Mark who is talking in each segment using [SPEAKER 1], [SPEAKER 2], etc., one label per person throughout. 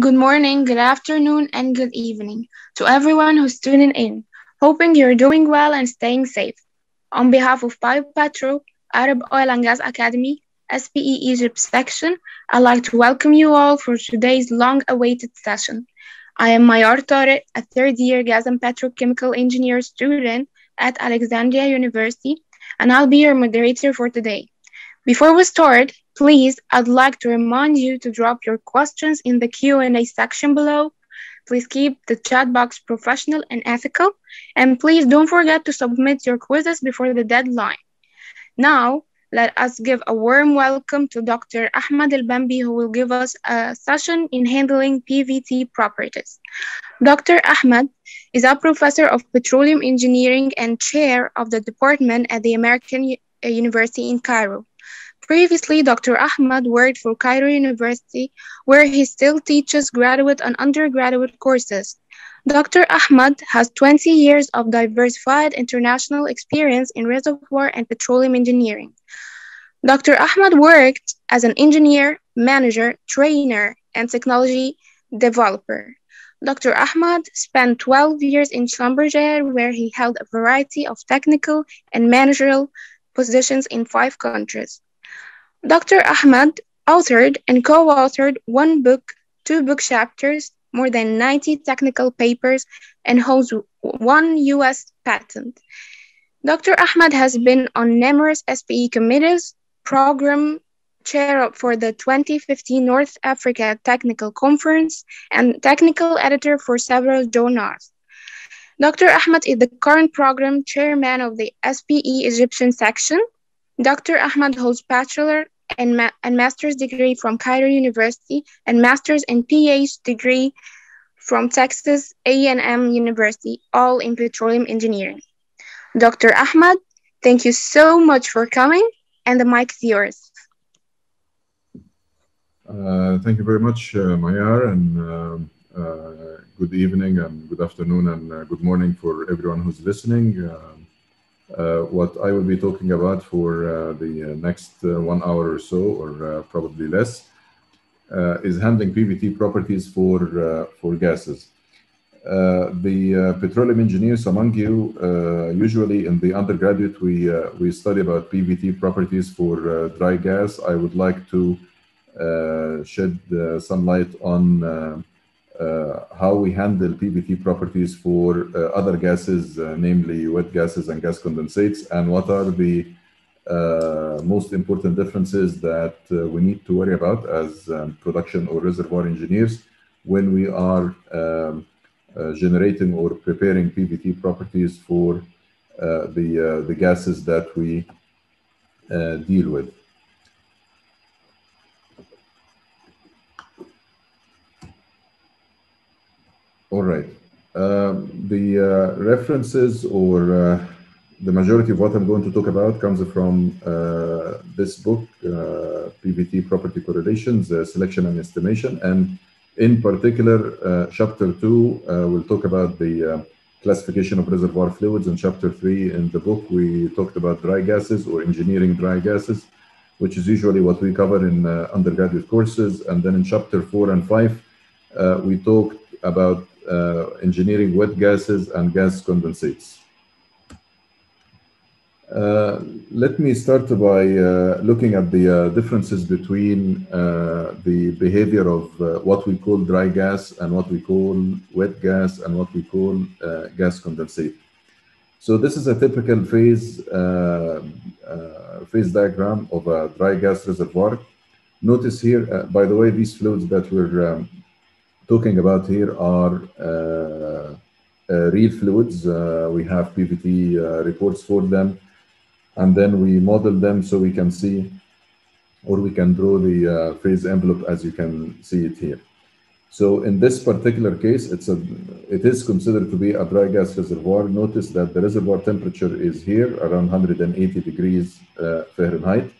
[SPEAKER 1] Good morning, good afternoon, and good evening to everyone who's tuning in. Hoping you're doing well and staying safe. On behalf of PioPetro, Arab Oil and Gas Academy, SPE Egypt section, I'd like to welcome you all for today's long-awaited session. I am Mayar Tariq, a third-year gas and petrochemical engineer student at Alexandria University, and I'll be your moderator for today. Before we start, please, I'd like to remind you to drop your questions in the Q&A section below. Please keep the chat box professional and ethical, and please don't forget to submit your quizzes before the deadline. Now, let us give a warm welcome to Dr. Ahmad Elbanbi, who will give us a session in handling PVT properties. Dr. Ahmad is a professor of petroleum engineering and chair of the department at the American University in Cairo. Previously, Dr. Ahmad worked for Cairo University, where he still teaches graduate and undergraduate courses. Dr. Ahmad has 20 years of diversified international experience in reservoir and petroleum engineering. Dr. Ahmad worked as an engineer, manager, trainer, and technology developer. Dr. Ahmad spent 12 years in Schlumberger, where he held a variety of technical and managerial positions in five countries. Dr. Ahmad authored and co-authored one book, two book chapters, more than 90 technical papers, and holds one US patent. Dr. Ahmad has been on numerous SPE committees, program chair for the 2015 North Africa Technical Conference, and technical editor for several journals. Dr. Ahmad is the current program chairman of the SPE Egyptian section. Dr. Ahmad holds bachelor and, ma and master's degree from Cairo University and master's and PhD degree from Texas A&M University, all in petroleum engineering. Dr. Ahmad, thank you so much for coming, and the mic is yours.
[SPEAKER 2] Uh, thank you very much, uh, Mayar, and uh, good evening and good afternoon and good morning for everyone who's listening. Uh, Uh, what I will be talking about for uh, the uh, next uh, one hour or so, or uh, probably less, is handling PVT properties for for gases. the petroleum engineers among you, usually in the undergraduate, we we study about PVT properties for dry gas. I would like to shed some light on uh, how we handle PVT properties for uh, other gases, uh, namely wet gases and gas condensates, and what are the most important differences that we need to worry about as um, production or reservoir engineers when we are um, generating or preparing PVT properties for the, the gases that we deal with. All right. Um, the uh, references or uh, the majority of what I'm going to talk about comes from uh, this book, uh, PVT Property Correlations, uh, Selection and Estimation. And in particular, uh, chapter two, we'll talk about the classification of reservoir fluids. In chapter three in the book, we talked about dry gases or engineering dry gases, which is usually what we cover in undergraduate courses. And then in chapter four and five, we talked about engineering wet gases and gas condensates. Uh, let me start by uh, looking at the uh, differences between uh, the behavior of uh, what we call dry gas and what we call wet gas and what we call gas condensate. So this is a typical phase, phase diagram of a dry gas reservoir. Notice here, by the way, these fluids that we're um, talking about here are uh, uh, real fluids. Uh, we have PVT reports for them, and then we model them so we can see or we can draw the phase envelope as you can see it here. So in this particular case, it's a, it is considered to be a dry gas reservoir. Notice that the reservoir temperature is here around 180 degrees uh, Fahrenheit.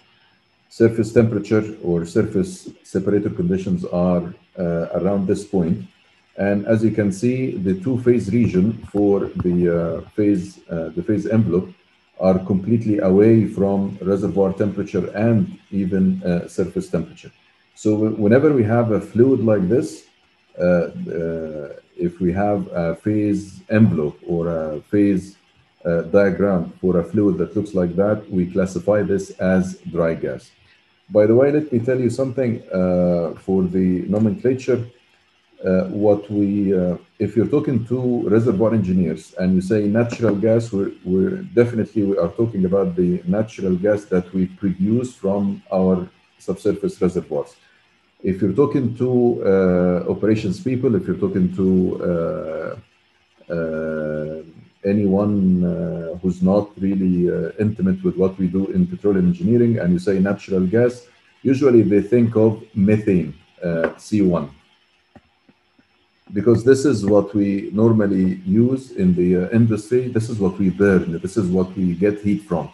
[SPEAKER 2] Surface temperature or surface separator conditions are around this point. And as you can see, the two phase region for the uh, phase, uh, the phase envelope are completely away from reservoir temperature and even surface temperature. So whenever we have a fluid like this, uh, uh, if we have a phase envelope or a phase uh, diagram for a fluid that looks like that, we classify this as dry gas. By the way, let me tell you something uh, for the nomenclature. Uh, what we, uh, if you're talking to reservoir engineers and you say natural gas, we're, we're definitely we are talking about the natural gas that we produce from our subsurface reservoirs. If you're talking to uh, operations people, if you're talking to uh, uh, anyone uh, who's not really uh, intimate with what we do in petroleum engineering and you say natural gas, usually they think of methane, uh, C1. Because this is what we normally use in the uh, industry. This is what we burn. This is what we get heat from,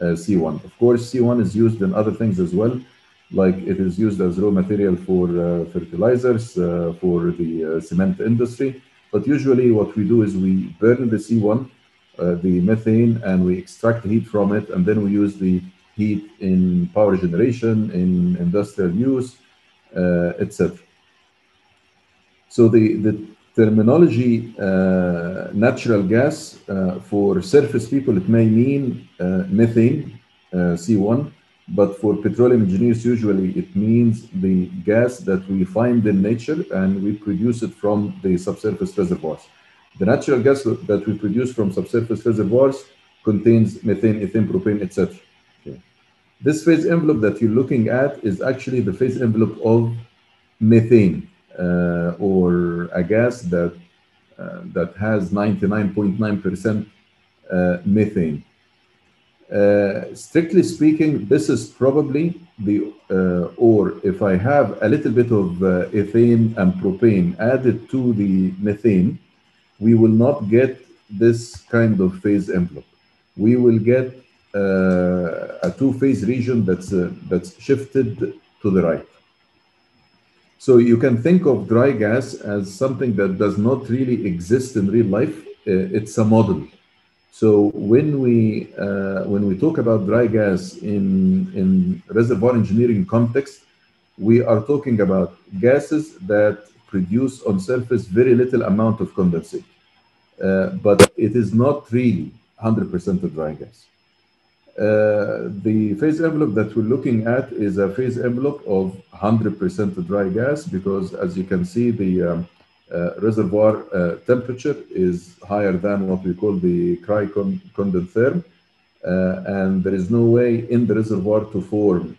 [SPEAKER 2] uh, C1. Of course, C1 is used in other things as well, like it is used as raw material for uh, fertilizers, for the cement industry. But usually what we do is we burn the C1, uh, the methane, and we extract heat from it, and then we use the heat in power generation, in industrial use, uh, etc. So the, the terminology uh, natural gas uh, for surface people, it may mean uh, methane, uh, C1, but for petroleum engineers, usually it means the gas that we find in nature and we produce it from the subsurface reservoirs. The natural gas that we produce from subsurface reservoirs contains methane, ethane, propane, etc. Okay. This phase envelope that you're looking at is actually the phase envelope of methane uh, or a gas that uh, that has 99.9% uh, methane. Uh, strictly speaking, this is probably the, uh, or if I have a little bit of uh, ethane and propane added to the methane, we will not get this kind of phase envelope. We will get uh, a two-phase region that's, uh, that's shifted to the right. So you can think of dry gas as something that does not really exist in real life. it's a model so when we uh, when we talk about dry gas in in reservoir engineering context, we are talking about gases that produce on surface very little amount of condensate, uh, but it is not really 100% a dry gas. Uh, the phase envelope that we're looking at is a phase envelope of 100% dry gas because, as you can see, the um, reservoir uh, temperature is higher than what we call the cricondentherm. Uh, and there is no way in the reservoir to form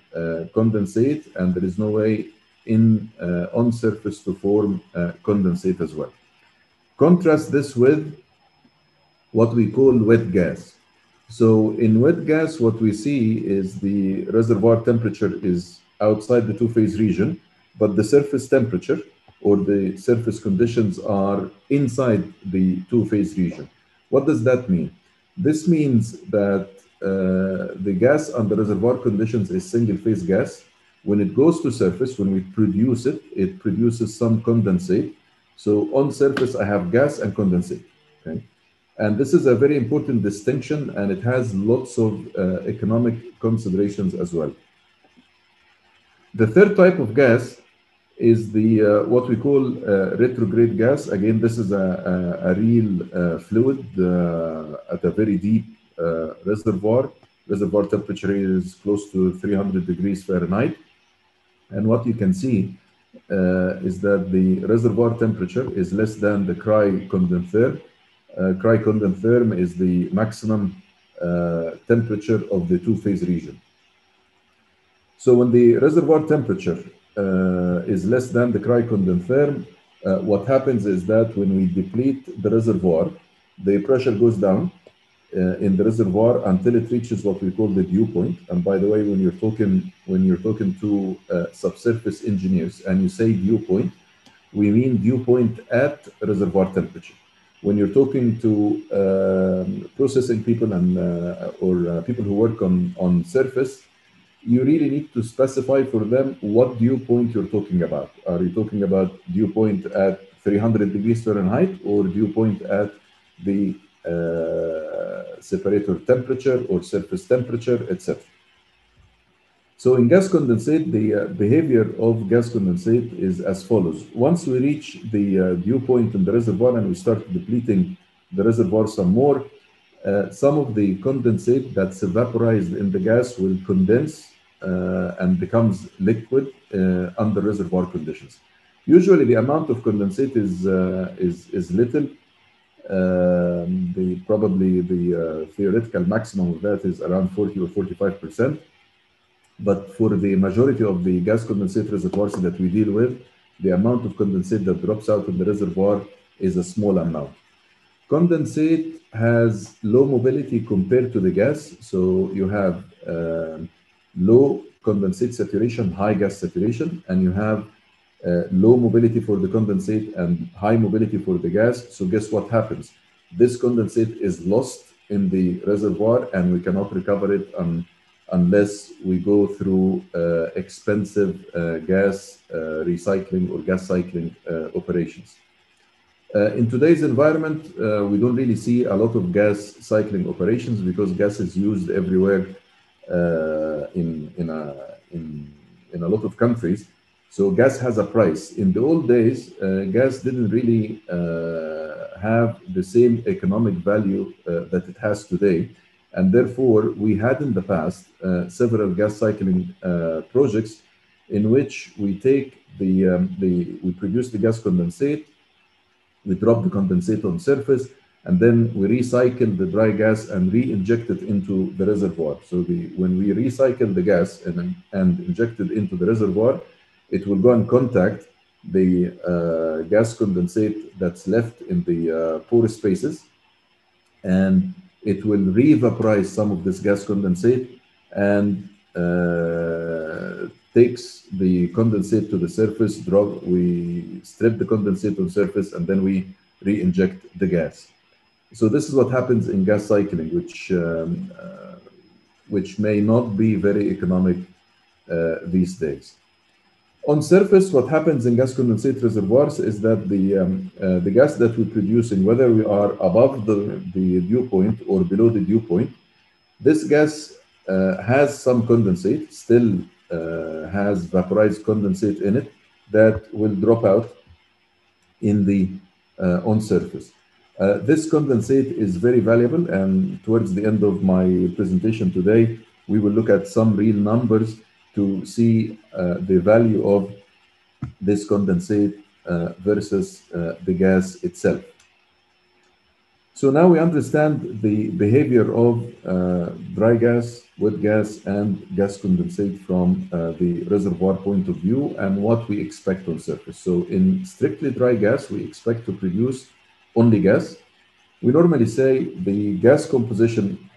[SPEAKER 2] condensate, and there is no way in on surface to form condensate as well. Contrast this with what we call wet gas. So in wet gas, what we see is the reservoir temperature is outside the two-phase region, but the surface temperature or the surface conditions are inside the two-phase region. What does that mean? This means that uh, the gas under reservoir conditions is single-phase gas. When it goes to surface, when we produce it, it produces some condensate. So on surface, I have gas and condensate. Okay? And this is a very important distinction, and it has lots of uh, economic considerations as well. The third type of gas is the uh, what we call uh, retrograde gas. Again, this is a, a, a real uh, fluid uh, at a very deep uh, reservoir. Reservoir temperature is close to 300 degrees Fahrenheit. And what you can see uh, is that the reservoir temperature is less than the cricondentherm. cricondentherm is the maximum temperature of the two-phase region. So when the reservoir temperature is less than the cricondentherm, uh, what happens is that when we deplete the reservoir, the pressure goes down uh, in the reservoir until it reaches what we call the dew point. And by the way, when you're talking when you're talking to uh, subsurface engineers and you say dew point, we mean dew point at reservoir temperature. When you're talking to um, processing people and uh, or uh, people who work on on surface, you really need to specify for them what dew point you're talking about. Are you talking about dew point at 300 degrees Fahrenheit or dew point at the uh, separator temperature or surface temperature, etc. So in gas condensate, the uh, behavior of gas condensate is as follows. Once we reach the uh, dew point in the reservoir and we start depleting the reservoir some more, uh, some of the condensate that's vaporized in the gas will condense and becomes liquid uh, under reservoir conditions. Usually the amount of condensate is, uh, is, is little. Um, the, probably the theoretical maximum of that is around 40 or 45 percent. But for the majority of the gas condensate reservoirs that we deal with, the amount of condensate that drops out in the reservoir is a small amount. Condensate has low mobility compared to the gas. So you have uh, low condensate saturation, high gas saturation, and you have uh, low mobility for the condensate and high mobility for the gas. So guess what happens? This condensate is lost in the reservoir and we cannot recover it um, unless we go through uh, expensive uh, gas uh, recycling or gas cycling uh, operations. Uh, in today's environment, we don't really see a lot of gas cycling operations because gas is used everywhere in, in, a, in, in a lot of countries. So gas has a price. In the old days, uh, gas didn't really uh, have the same economic value uh, that it has today. And therefore, we had in the past uh, several gas cycling uh, projects in which we take the, um, the, we produce the gas condensate, we drop the condensate on surface, and then we recycle the dry gas and re-inject it into the reservoir. So the, when we recycle the gas and, and inject it into the reservoir, it will go and contact the uh, gas condensate that's left in the uh, pore spaces. And it will re-vaporize some of this gas condensate and uh, takes the condensate to the surface. Drop we strip the condensate on surface and then we re-inject the gas so this is what happens in gas cycling which um, uh, which may not be very economic uh, these days on surface, what happens in gas condensate reservoirs is that the, um, uh, the gas that we produce, in whether we are above the, the dew point or below the dew point, this gas uh, has some condensate, still uh, has vaporized condensate in it that will drop out in the uh, on surface. Uh, this condensate is very valuable, and towards the end of my presentation today, we will look at some real numbers to see uh, the value of this condensate uh, versus uh, the gas itself. So now we understand the behavior of uh, dry gas, wet gas, and gas condensate from uh, the reservoir point of view and what we expect on surface. So in strictly dry gas, we expect to produce only gas. We normally say the gas composition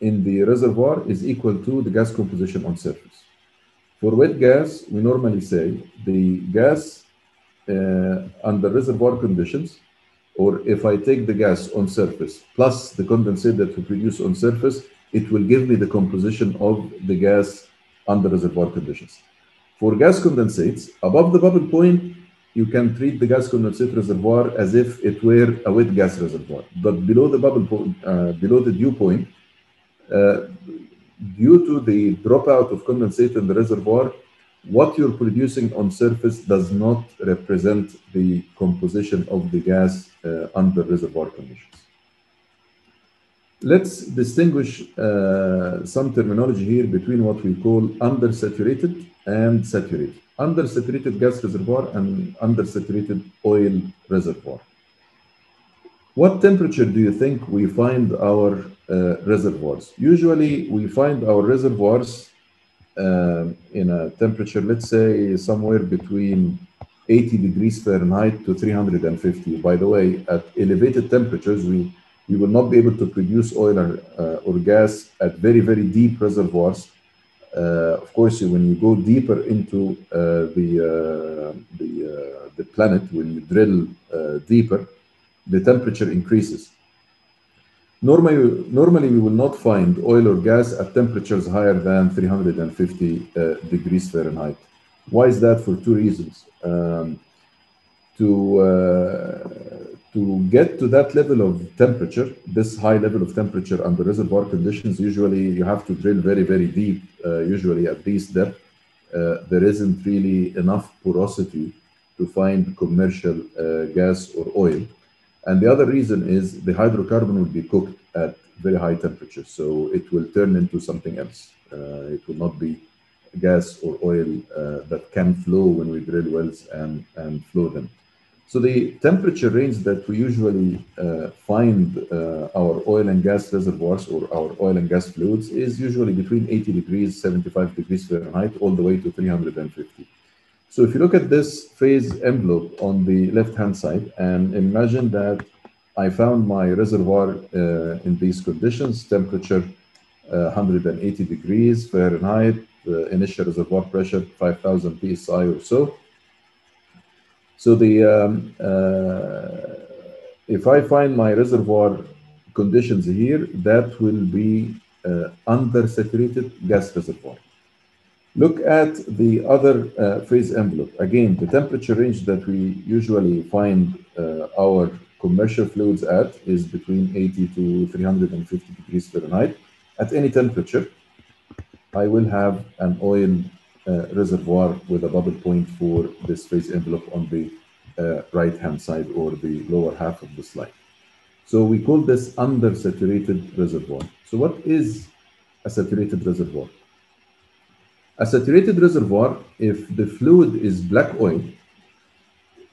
[SPEAKER 2] in the reservoir is equal to the gas composition on surface. For wet gas, we normally say the gas uh, under reservoir conditions, or if I take the gas on surface plus the condensate that we produce on surface, it will give me the composition of the gas under reservoir conditions. For gas condensates, above the bubble point, you can treat the gas condensate reservoir as if it were a wet gas reservoir. But below the bubble point, uh, below the dew point, uh, due to the dropout of condensate in the reservoir, what you're producing on surface does not represent the composition of the gas uh, under reservoir conditions. Let's distinguish uh, some terminology here between what we call undersaturated and saturated. Undersaturated gas reservoir and undersaturated oil reservoir. What temperature do you think we find our uh, reservoirs? Usually we find our reservoirs uh, in a temperature, let's say somewhere between 80 degrees Fahrenheit to 350. By the way, at elevated temperatures, we, we will not be able to produce oil or, uh, or gas at very, very deep reservoirs. Uh, of course, when you go deeper into uh, the, uh, the, the planet, when you drill deeper, the temperature increases. Normally, normally, we will not find oil or gas at temperatures higher than 350 uh, degrees Fahrenheit. Why is that? For two reasons. Um, to, uh, to get to that level of temperature, this high level of temperature under reservoir conditions, usually you have to drill very, very deep, uh, usually at this depth. Uh, there isn't really enough porosity to find commercial uh, gas or oil. And the other reason is the hydrocarbon will be cooked at very high temperature, so it will turn into something else. Uh, it will not be gas or oil uh, that can flow when we drill wells and, and flow them. So the temperature range that we usually uh, find uh, our oil and gas reservoirs or our oil and gas fluids is usually between 80 degrees, 75 degrees Fahrenheit, all the way to 350. So if you look at this phase envelope on the left-hand side and imagine that I found my reservoir uh, in these conditions, temperature uh, 180 degrees Fahrenheit, initial reservoir pressure 5000 psi or so. So the um, uh, if I find my reservoir conditions here, that will be uh, under-saturated gas reservoir. Look at the other uh, phase envelope. Again, the temperature range that we usually find uh, our commercial fluids at is between 80 to 350 degrees Fahrenheit. At any temperature, I will have an oil reservoir with a bubble point for this phase envelope on the uh, right hand side or the lower half of the slide. So we call this under-saturated reservoir. So what is a saturated reservoir? A saturated reservoir, if the fluid is black oil,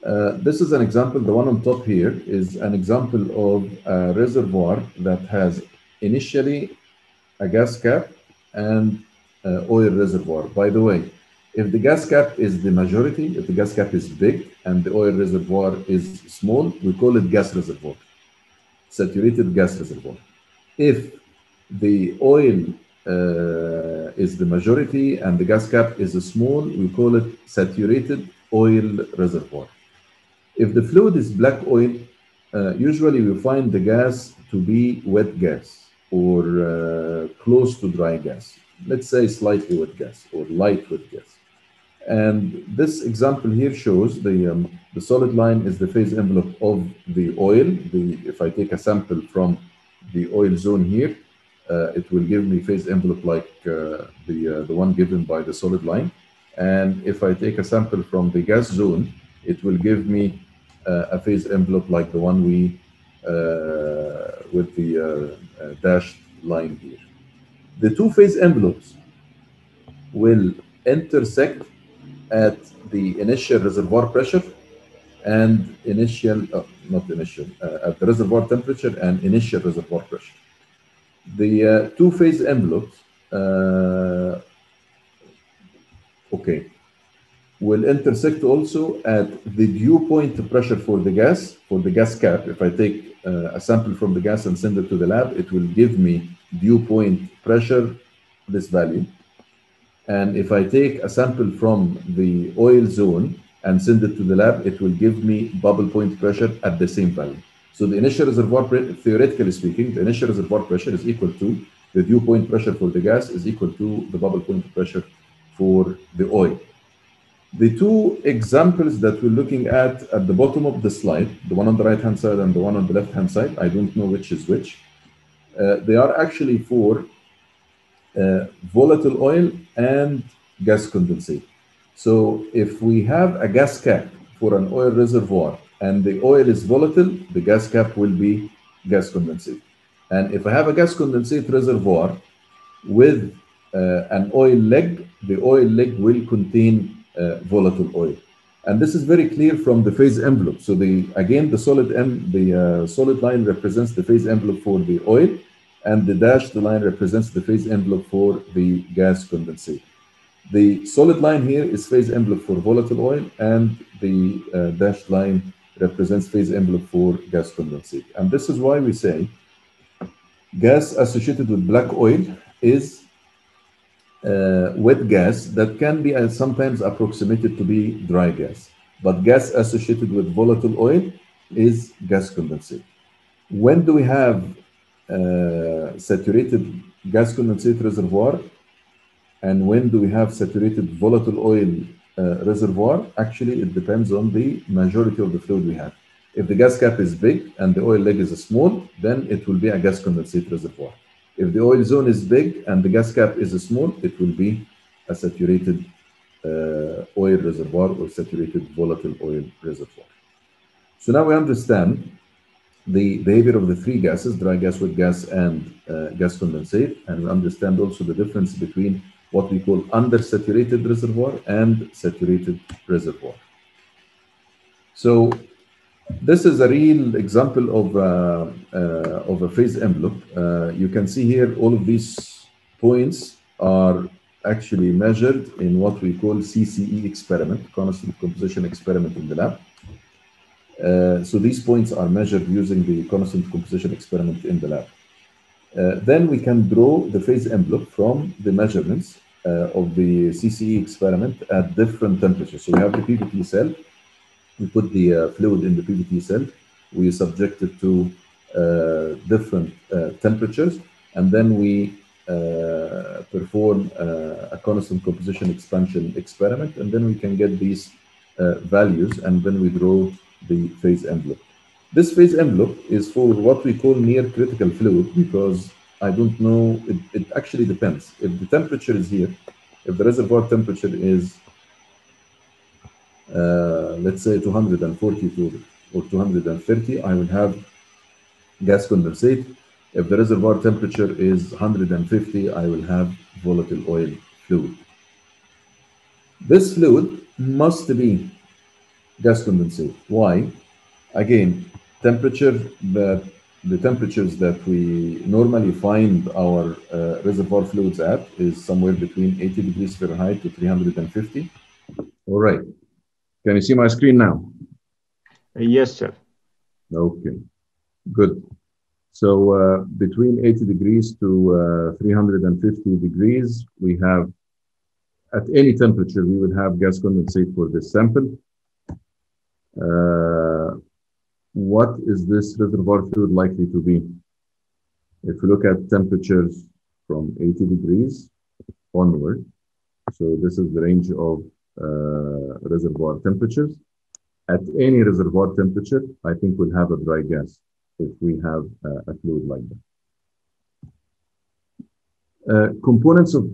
[SPEAKER 2] uh, this is an example, the one on top here is an example of a reservoir that has initially a gas cap and uh, oil reservoir. By the way, if the gas cap is the majority, if the gas cap is big and the oil reservoir is small, we call it gas reservoir, saturated gas reservoir. If the oil uh, is the majority and the gas cap is a small, we call it saturated oil reservoir. If the fluid is black oil, uh, usually we find the gas to be wet gas or uh, close to dry gas. Let's say slightly wet gas or light wet gas. And this example here shows the, um, the solid line is the phase envelope of the oil. The, if I take a sample from the oil zone here, uh, it will give me phase envelope like uh, the, uh, the one given by the solid line. And if I take a sample from the gas zone, it will give me uh, a phase envelope like the one we uh, with the uh, dashed line here. The two phase envelopes will intersect at the initial reservoir pressure and initial, uh, not initial, uh, at the reservoir temperature and initial reservoir pressure. The uh, two phase envelopes, okay, will intersect also at the dew point pressure for the gas, for the gas cap. If I take uh, a sample from the gas and send it to the lab, it will give me dew point pressure, this value. And if I take a sample from the oil zone and send it to the lab, it will give me bubble point pressure at the same value. So the initial reservoir, theoretically speaking, the initial reservoir pressure is equal to the dew point pressure for the gas is equal to the bubble point pressure for the oil. The two examples that we're looking at at the bottom of the slide, the one on the right hand side and the one on the left hand side, I don't know which is which. Uh, they are actually for volatile oil and gas condensate. So if we have a gas cap for an oil reservoir and the oil is volatile, the gas cap will be gas condensate. And if I have a gas condensate reservoir with uh, an oil leg, the oil leg will contain uh, volatile oil. And this is very clear from the phase envelope. So the again, the solid the uh, solid line represents the phase envelope for the oil, and the dashed line represents the phase envelope for the gas condensate. The solid line here is phase envelope for volatile oil, and the uh, dashed line represents phase envelope for gas condensate. And this is why we say gas associated with black oil is uh, wet gas that can be uh, sometimes approximated to be dry gas. But gas associated with volatile oil is gas condensate. When do we have uh, saturated gas condensate reservoir and when do we have saturated volatile oil uh, reservoir? Actually, it depends on the majority of the fluid we have. If the gas cap is big and the oil leg is small, then it will be a gas condensate reservoir. If the oil zone is big and the gas cap is small, it will be a saturated uh, oil reservoir or saturated volatile oil reservoir. So now we understand the behavior of the three gases, dry gas, wet gas, and uh, gas condensate, and we understand also the difference between what we call undersaturated reservoir and saturated reservoir. So this is a real example of, uh, uh, of a phase envelope. Uh, you can see here all of these points are actually measured in what we call CCE experiment, constant composition experiment in the lab. Uh, so these points are measured using the constant composition experiment in the lab. Uh, then we can draw the phase envelope from the measurements uh, of the CCE experiment at different temperatures. So we have the PVT cell, we put the uh, fluid in the PVT cell, we subject it to uh, different temperatures, and then we perform a constant composition expansion experiment, and then we can get these values, and then we draw the phase envelope. This phase envelope is for what we call near critical fluid because I don't know, it, it actually depends. If the temperature is here, if the reservoir temperature is, uh, let's say 240 to, or 230, I will have gas condensate. If the reservoir temperature is 150, I will have volatile oil fluid. This fluid must be gas condensate. Why? Again, temperature that the temperatures that we normally find our uh, reservoir fluids at is somewhere between 80 degrees Fahrenheit to 350. All right. Can you see my screen now?
[SPEAKER 3] Yes, sir.
[SPEAKER 2] Okay, good. So uh, between 80 degrees to uh, 350 degrees, we have, at any temperature, we would have gas condensate for this sample. Uh, what is this reservoir fluid likely to be? If you look at temperatures from 80 degrees onward, so this is the range of uh, reservoir temperatures. At any reservoir temperature, I think we'll have a dry gas if we have uh, a fluid like that. Uh, components of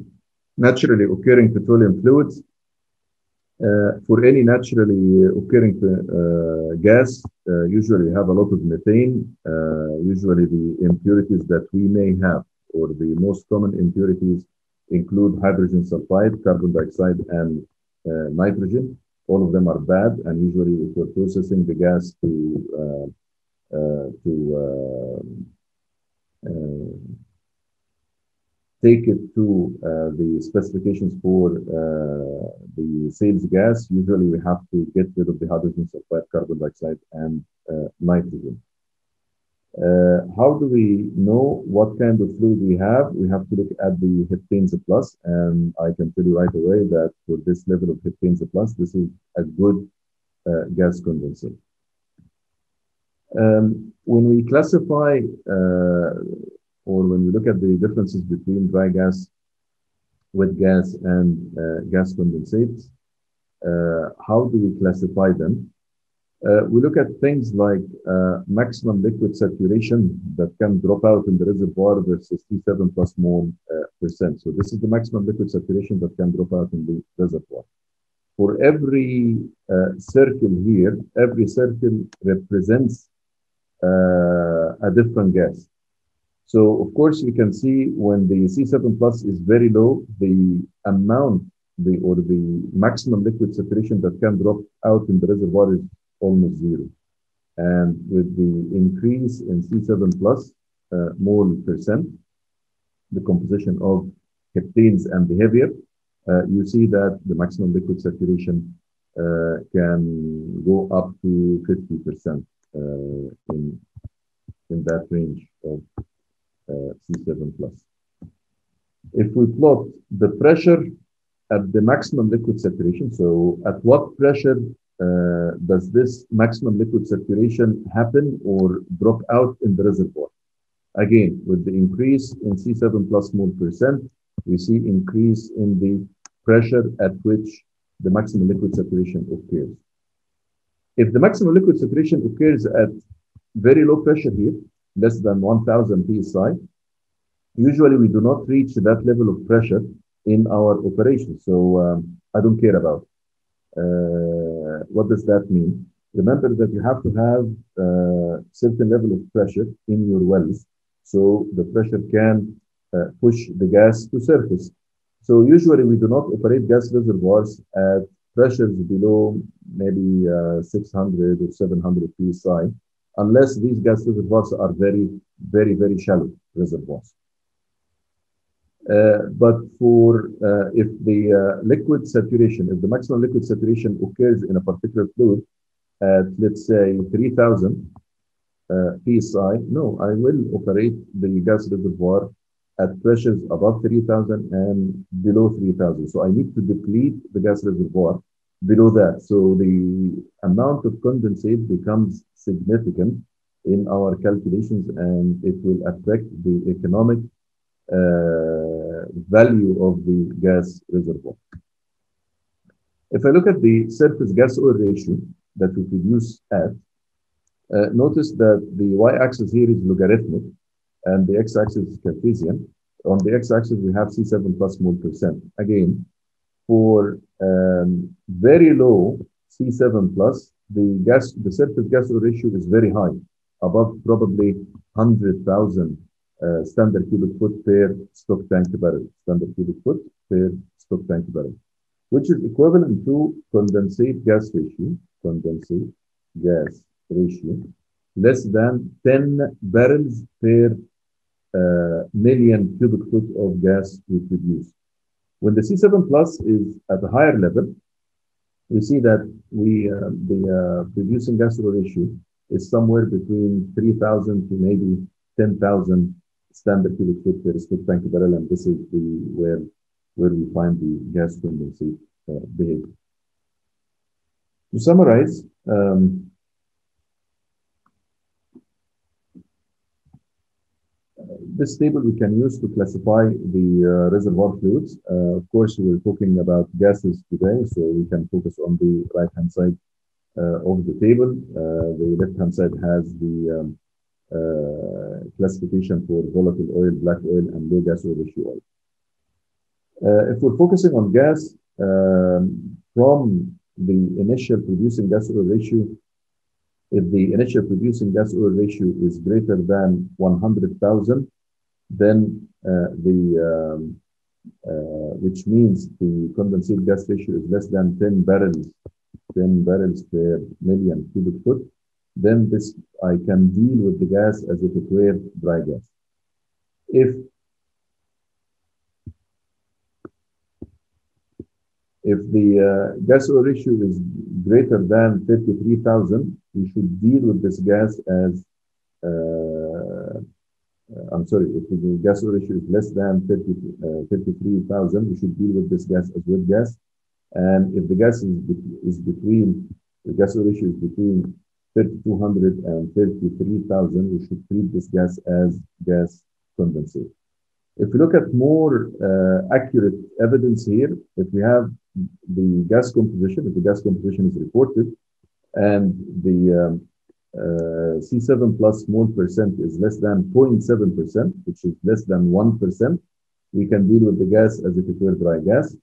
[SPEAKER 2] naturally occurring petroleum fluids Uh, for any naturally uh, occurring uh, gas, uh, usually have a lot of methane. Uh, usually the impurities that we may have, or the most common impurities, include hydrogen sulfide, carbon dioxide, and nitrogen. All of them are bad, and usually if we're processing the gas to to take it to uh, the specifications for uh, the sales gas, usually we have to get rid of the hydrogen sulfide, carbon dioxide, and uh, nitrogen. Uh, how do we know what kind of fluid we have? We have to look at the heptanes plus, and I can tell you right away that for this level of heptanes plus, this is a good uh, gas condensate. Um, when we classify uh, or when we look at the differences between dry gas, wet gas, and uh, gas condensates, uh, how do we classify them? Uh, we look at things like uh, maximum liquid saturation that can drop out in the reservoir versus C7 plus mole uh, percent. So this is the maximum liquid saturation that can drop out in the reservoir. For every uh, circle here, every circle represents a different gas. So of course you can see when the C7 plus is very low, the amount the or the maximum liquid saturation that can drop out in the reservoir is almost zero. And with the increase in C7 plus uh, mole percent, the composition of heptanes and the heavier, uh, you see that the maximum liquid saturation uh, can go up to 50% uh, in, in that range of C7 plus. If we plot the pressure at the maximum liquid saturation, so at what pressure uh, does this maximum liquid saturation happen or drop out in the reservoir? Again, with the increase in C7 plus mole percent, we see increase in the pressure at which the maximum liquid saturation occurs. if the maximum liquid saturation occurs at very low pressure here, less than 1000 psi, usually we do not reach that level of pressure in our operation. So um, I don't care about. Uh, what does that mean? Remember that you have to have a uh, certain level of pressure in your wells so the pressure can uh, push the gas to surface. So usually we do not operate gas reservoirs at pressures below maybe uh, 600 or 700 psi, unless these gas reservoirs are very, very, very shallow reservoirs. Uh, but for uh, if the uh, liquid saturation, if the maximum liquid saturation occurs in a particular fluid at let's say 3000 uh, psi, no, I will operate the gas reservoir at pressures above 3000 and below 3000. So I need to deplete the gas reservoir below that. So the amount of condensate becomes significant in our calculations and it will affect the economic uh, value of the gas reservoir. If I look at the surface gas oil ratio that we produce at, uh, notice that the y-axis here is logarithmic and the x-axis is Cartesian. On the x-axis, we have C7 plus mole percent. Again, for um, very low C7 plus, the gas, the surface gas ratio is very high, above probably 100,000 uh, standard cubic foot per stock tank barrel, standard cubic foot per stock tank barrel, which is equivalent to condensate gas ratio, condensate gas ratio, less than 10 barrels per uh, million cubic foot of gas we produce. When the C7 plus is at a higher level, we see that we uh, the uh, producing gas ratio is somewhere between 3,000 to maybe 10,000 standard cubic foot per stock tank barrel, and this is the where where we find the gas condensate uh, behavior. To summarize, um, this table we can use to classify the uh, reservoir fluids. Uh, of course, we're talking about gases today, so we can focus on the right-hand side uh, of the table. The left-hand side has the um, uh, classification for volatile oil, black oil, and low gas oil oil. Uh, if we're focusing on gas, um, from the initial producing gas oil ratio if the initial producing gas oil ratio is greater than 100,000, then uh, the um, uh, which means the condensate gas ratio is less than 10 barrels, 10 barrels per million cubic foot, then this I can deal with the gas as if it were dry gas. If if the uh, gas oil ratio is greater than 33,000, we should deal with this gas as uh, I'm sorry, if the gas ratio is less than 30, uh, 53,000, we should deal with this gas as wet gas. And if the gas is, is between, the gas ratio is between 3,200 and 33,000, we should treat this gas as gas condensate. If we look at more uh, accurate evidence here, if we have the gas composition, if the gas composition is reported, and the um, uh, C7 plus mole percent is less than 0.7%, which is less than 1%, we can deal with the gas as if it were dry gas.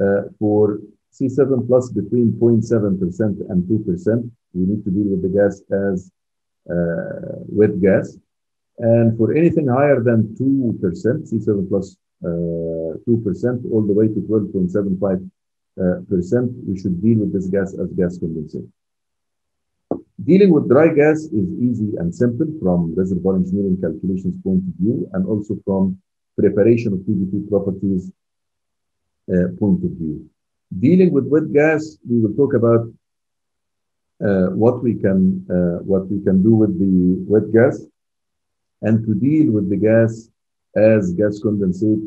[SPEAKER 2] Uh, for C7 plus between 0.7% and 2%, we need to deal with the gas as uh, wet gas. And for anything higher than 2%, C7 plus 2%, uh, all the way to 12.75, uh, percent, we should deal with this gas as gas condensate. Dealing with dry gas is easy and simple from reservoir engineering calculations point of view and also from preparation of PVT properties uh, point of view. Dealing with wet gas, we will talk about uh, what we can uh, what we can do with the wet gas, and to deal with the gas as gas condensate.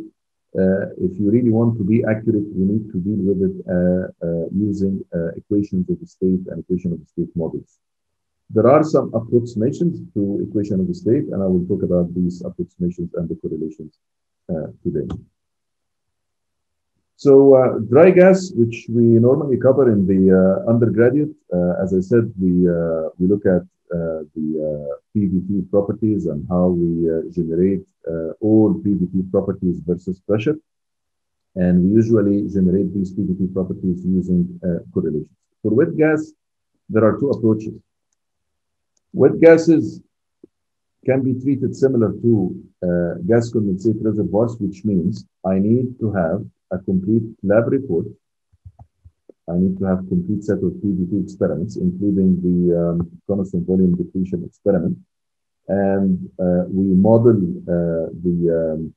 [SPEAKER 2] Uh, if you really want to be accurate, we need to deal with it uh, uh, using equations of the state and equation of the state models. There are some approximations to equation of the state, and I will talk about these approximations and the correlations uh, today. So uh, dry gas, which we normally cover in the uh, undergraduate, uh, as I said, we uh, we look at uh, the PVT properties and how we generate all PVT properties versus pressure, and we usually generate these PVT properties using correlations. For wet gas, there are two approaches. Wet gases can be treated similar to gas condensate reservoirs, which means I need to have a complete lab report. I need to have complete set of PVT experiments, including the um, constant volume depletion experiment. And uh, we model uh, the, um,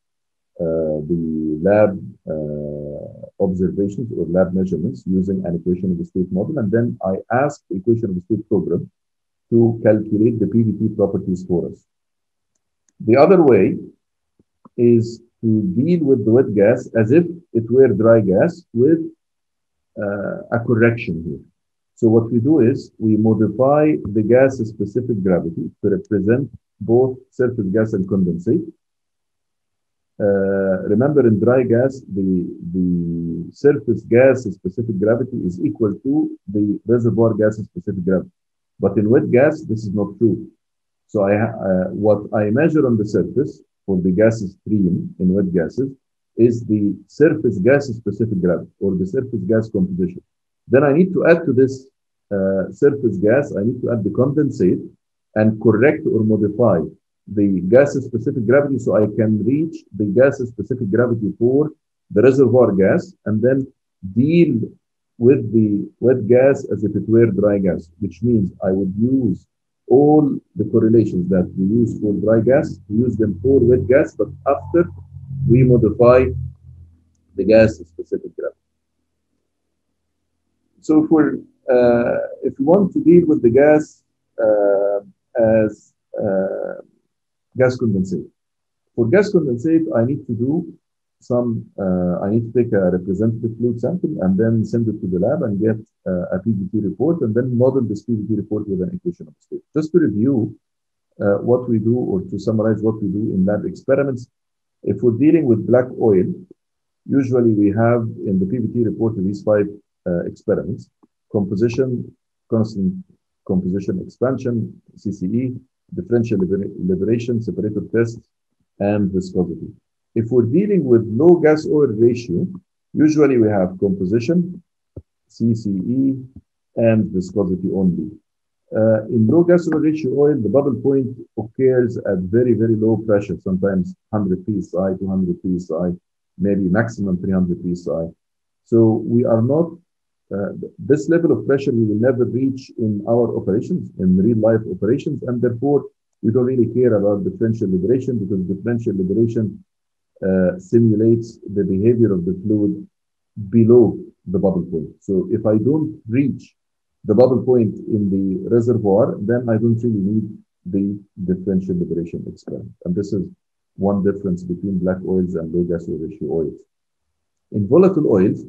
[SPEAKER 2] uh, the lab uh, observations or lab measurements using an equation of the state model. And then I ask the equation of the state program to calculate the PVT properties for us. The other way is to deal with the wet gas as if it were dry gas with uh, a correction here. So what we do is we modify the gas specific gravity to represent both surface gas and condensate. Uh, remember in dry gas, the, the surface gas specific gravity is equal to the reservoir gas specific gravity. But in wet gas, this is not true. So I, uh, what I measure on the surface for the gas stream in wet gases is the surface gas specific gravity or the surface gas composition. Then I need to add to this uh, surface gas, I need to add the condensate and correct or modify the gas specific gravity so I can reach the gas specific gravity for the reservoir gas and then deal with the wet gas as if it were dry gas, which means I would use all the correlations that we use for dry gas, we use them for wet gas, but after we modify the gas specific gravity. So if we're, uh, if we want to deal with the gas uh, as uh, gas condensate, for gas condensate, I need to do some, uh, I need to take a representative fluid sample and then send it to the lab and get uh, a PVT report and then model this PVT report with an equation of state. Just to review uh, what we do or to summarize what we do in lab experiments, if we're dealing with black oil, usually we have in the PVT report these five uh, experiments, composition, constant composition expansion, CCE, differential liber liberation, separator test, and viscosity. If we're dealing with low gas oil ratio, usually we have composition, CCE, and viscosity only. Uh, in low gas oil ratio oil, the bubble point occurs at very, very low pressure, sometimes 100 psi, 200 psi, maybe maximum 300 psi. So we are not, uh, this level of pressure we will never reach in our operations, in real life operations, and therefore we don't really care about differential liberation because differential liberation uh, simulates the behavior of the fluid below the bubble point. So if I don't reach the bubble point in the reservoir, then I don't really need the differential liberation experiment. And this is one difference between black oils and low gas ratio oils. In volatile oils,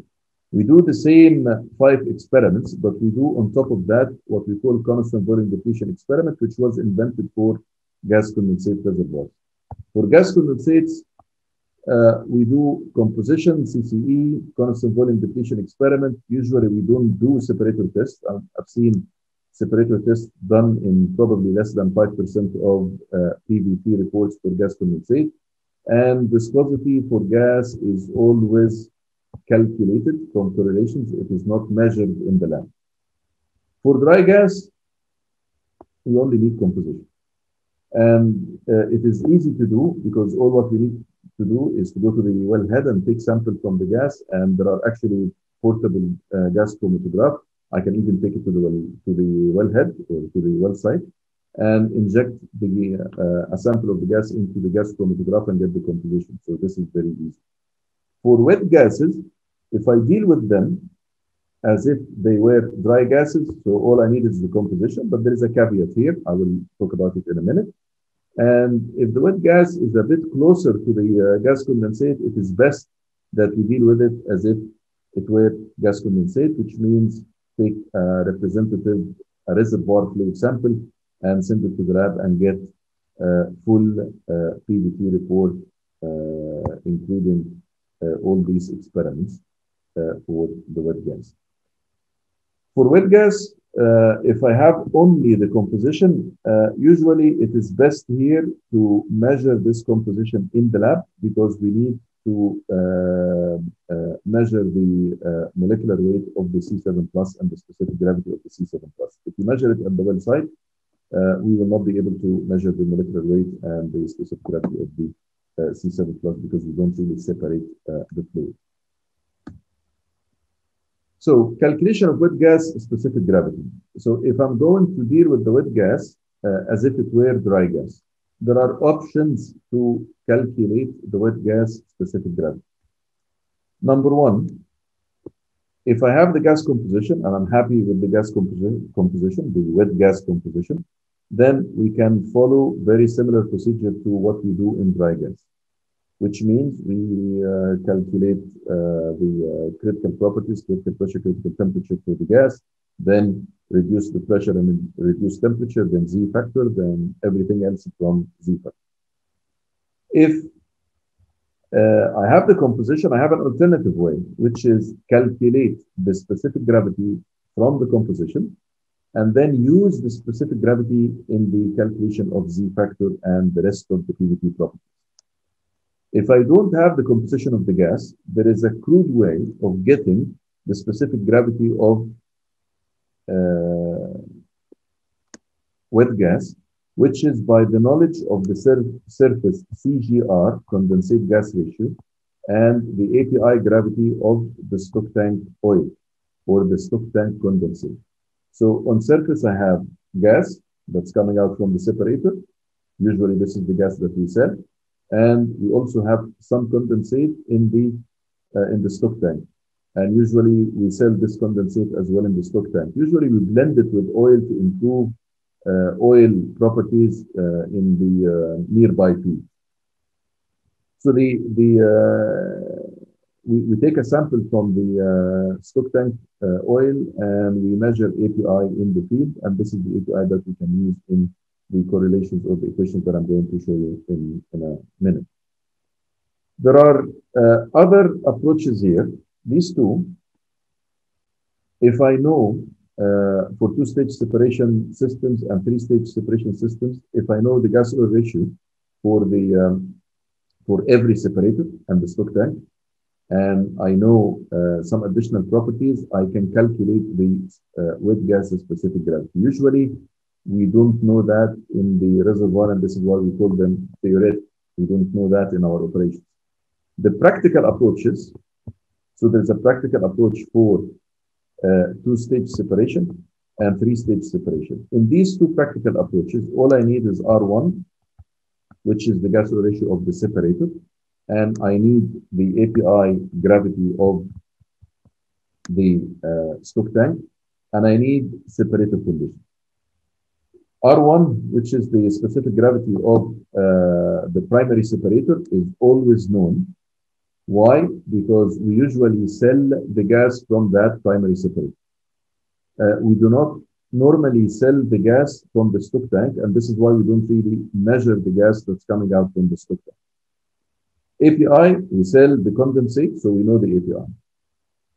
[SPEAKER 2] we do the same five experiments, but we do on top of that what we call constant volume depletion experiment, which was invented for gas condensate reservoirs. For gas condensates, uh, we do composition, CCE, constant volume depletion experiment. Usually we don't do separator tests. I've seen separator tests done in probably less than 5% of uh, PVT reports for gas condensate. And viscosity for gas is always calculated from correlations. It is not measured in the lab. For dry gas, we only need composition. And uh, it is easy to do because all what we need to do is to go to the wellhead and take sample from the gas. And there are actually portable uh, gas chromatograph. I can even take it to the well, to the wellhead or to the well site and inject the, uh, a sample of the gas into the gas chromatograph and get the composition. So this is very easy. For wet gases, if I deal with them as if they were dry gases, so all I need is the composition, but there is a caveat here. I will talk about it in a minute. And if the wet gas is a bit closer to the uh, gas condensate, it is best that we deal with it as if it were gas condensate, which means take a representative a reservoir fluid sample and send it to the lab and get a full uh, PVT report, uh, including uh, all these experiments. uh, for the wet gas. For wet gas, uh, if I have only the composition, uh, usually it is best here to measure this composition in the lab because we need to uh, uh, measure the uh, molecular weight of the C7 plus and the specific gravity of the C7 plus. If you measure it at the well site, we will not be able to measure the molecular weight and the specific gravity of the C7 plus because we don't really separate the fluid. So calculation of wet gas specific gravity. So if I'm going to deal with the wet gas uh, as if it were dry gas, there are options to calculate the wet gas specific gravity. Number one, if I have the gas composition and I'm happy with the gas composition, composition, the wet gas composition, then we can follow very similar procedure to what we do in dry gas which means we uh, calculate uh, the uh, critical properties, critical pressure, critical temperature for the gas, then reduce the pressure and reduce temperature, then Z factor, then everything else from Z factor. If uh, I have the composition, I have an alternative way, which is calculate the specific gravity from the composition and then use the specific gravity in the calculation of Z factor and the rest of the PVT properties. If I don't have the composition of the gas, there is a crude way of getting the specific gravity of uh, wet gas, which is by the knowledge of the sur surface CGR, condensate gas ratio, and the API gravity of the stock tank oil or the stock tank condensate. So on surface, I have gas that's coming out from the separator. Usually this is the gas that we sell and we also have some condensate in the uh, in the stock tank. And usually we sell this condensate as well in the stock tank. Usually we blend it with oil to improve uh, oil properties uh, in the uh, nearby field. So the the uh, we, we take a sample from the uh, stock tank oil and we measure API in the field, and this is the API that we can use in the correlations or the equations that I'm going to show you in, in a minute. There are uh, other approaches here. These two, if I know uh, for two-stage separation systems and three-stage separation systems, if I know the gas oil ratio for the um, for every separator and the stock tank, and I know uh, some additional properties, I can calculate the uh, wet gas specific gravity. Usually, we don't know that in the reservoir, and this is why we call them theoretic. We don't know that in our operations. The practical approaches, so there's a practical approach for uh, two-stage separation and three-stage separation. In these two practical approaches, all I need is R1, which is the gas ratio of the separator, and I need the API gravity of the uh, stock tank, and I need separator conditions. R1, which is the specific gravity of uh, the primary separator, is always known. Why? Because we usually sell the gas from that primary separator. Uh, we do not normally sell the gas from the stock tank, and this is why we don't really measure the gas that's coming out from the stock tank. API, we sell the condensate, so we know the API.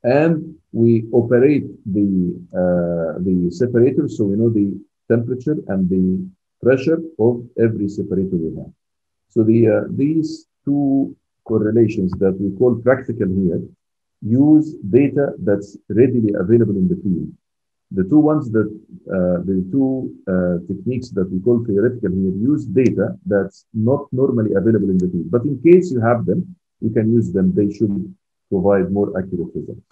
[SPEAKER 2] And we operate the, uh, the separator, so we know the temperature and the pressure of every separator we have. So the, uh, these two correlations that we call practical here use data that's readily available in the field. The two ones that, uh, the two uh, techniques that we call theoretical here use data that's not normally available in the field. But in case you have them, you can use them. They should provide more accurate results.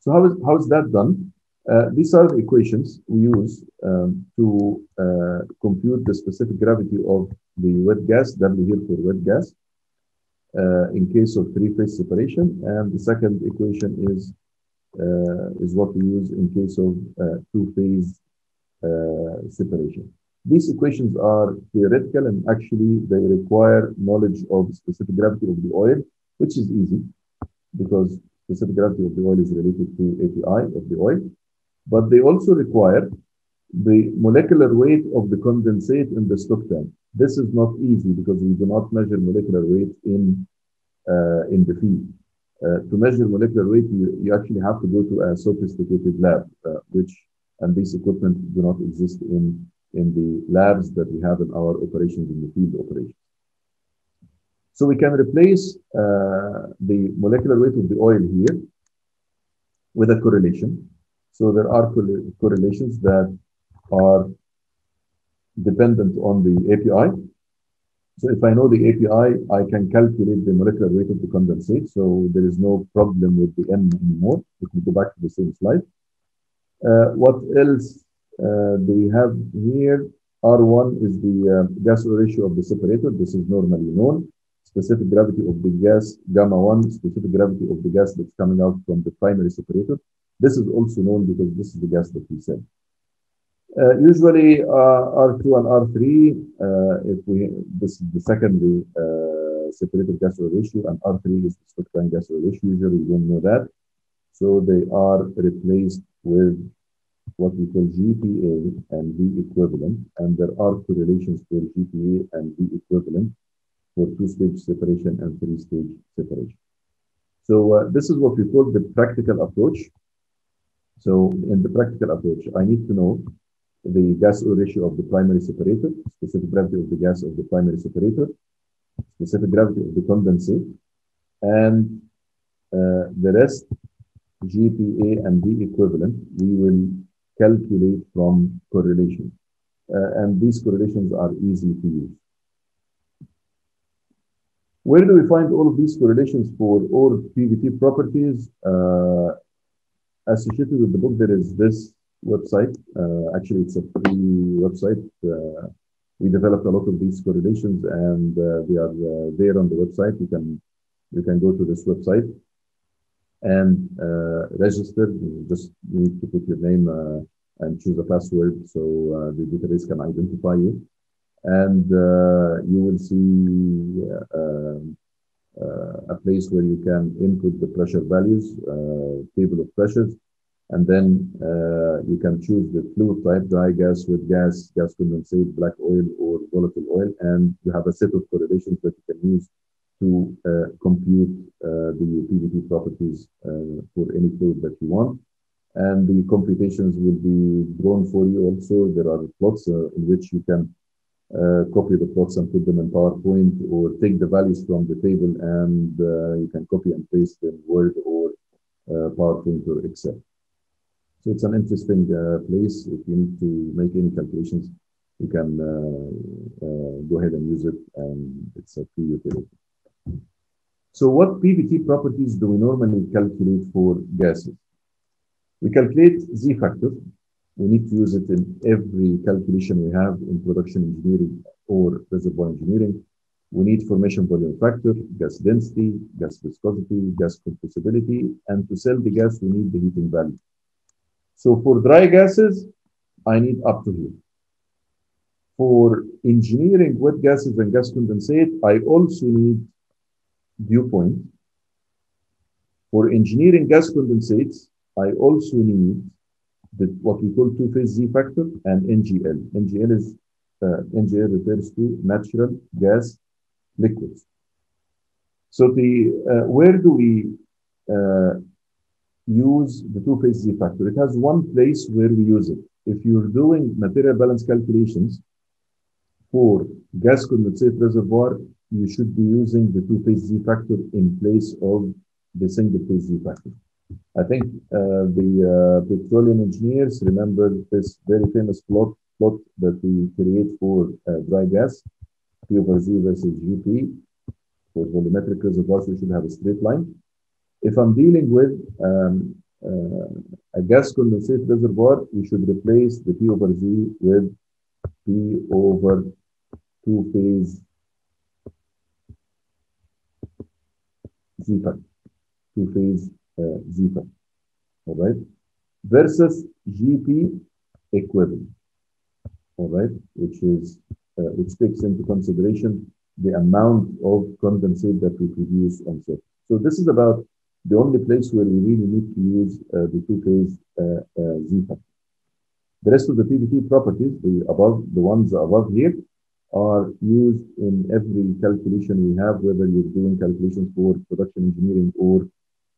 [SPEAKER 2] So how is, how is that done? Uh, these are the equations we use um, to uh, compute the specific gravity of the wet gas, W here for wet gas, uh, in case of three-phase separation. And the second equation is, uh, is what we use in case of uh, two-phase separation. These equations are theoretical and actually they require knowledge of specific gravity of the oil, which is easy because specific gravity of the oil is related to API of the oil but they also require the molecular weight of the condensate in the stock tank. This is not easy because we do not measure molecular weight in, uh, in the field. Uh, to measure molecular weight, you, you actually have to go to a sophisticated lab, uh, which and this equipment do not exist in, in the labs that we have in our operations, in the field operations. So we can replace uh, the molecular weight of the oil here with a correlation. So there are correlations that are dependent on the API. So if I know the API, I can calculate the molecular weight of the condensate. So there is no problem with the M anymore. We can go back to the same slide. Uh, what else uh, do we have here? R1 is the uh, gas ratio of the separator. This is normally known. Specific gravity of the gas, gamma 1, specific gravity of the gas that's coming out from the primary separator. This is also known because this is the gas that we sell. Uh, usually uh, R2 and R3, uh, if we this is the secondary separated gas ratio, and R3 is the stock gas ratio. Usually, we don't know that. So they are replaced with what we call GPA and V equivalent, and there are correlations for GPA and V equivalent for two-stage separation and three-stage separation. So uh, this is what we call the practical approach. So in the practical approach, I need to know the gas oil ratio of the primary separator, specific gravity of the gas of the primary separator, specific gravity of the condensate, and uh, the rest GPA and V equivalent, we will calculate from correlation. Uh, and these correlations are easy to use. Where do we find all of these correlations for all PVT properties? Uh, associated with the book, there is this website. Uh, actually, it's a free website. Uh, we developed a lot of these correlations and uh, they are uh, there on the website. You can, you can go to this website and uh, register. You just need to put your name uh, and choose a password so the database can identify you. And you will see a place where you can input the pressure values, table of pressures, and then uh, you can choose the fluid type, dry gas, wet gas, gas condensate, black oil, or volatile oil, and you have a set of correlations that you can use to uh, compute uh, the PVT properties uh, for any fluid that you want. And the computations will be drawn for you also. There are plots in which you can uh, copy the plots and put them in PowerPoint or take the values from the table and uh, you can copy and paste in Word or uh, PowerPoint or Excel. So it's an interesting place. If you need to make any calculations, you can go ahead and use it and it's a free utility. So what PVT properties do we normally calculate for gases? We calculate Z factor. We need to use it in every calculation we have in production engineering or reservoir engineering. We need formation volume factor, gas density, gas viscosity, gas compressibility, and to sell the gas, we need the heating value. So for dry gases, I need up to here. For engineering wet gases and gas condensate, I also need dew point. For engineering gas condensates, I also need the, what we call two-phase Z factor and NGL. NGL is uh, NGL refers to natural gas liquids. So the uh, where do we uh, use the two-phase Z factor? It has one place where we use it. If you're doing material balance calculations for gas condensate reservoir, you should be using the two-phase Z factor in place of the single-phase Z factor. I think uh, the uh, petroleum engineers remember this very famous plot, plot that we create for uh, dry gas, P over Z versus GP. For volumetric reservoirs, we should have a straight line. If I'm dealing with um, uh, a gas condensate reservoir, we should replace the P over Z with P over two-phase Z two-phase uh, Z all right, versus GP equivalent, all right, which is uh, which takes into consideration the amount of condensate that we produce on set. So this is about the only place where we really need to use uh, the two-phase uh, uh. The rest of the PVT properties, the above, the ones above here, are used in every calculation we have, whether you're doing calculations for production engineering or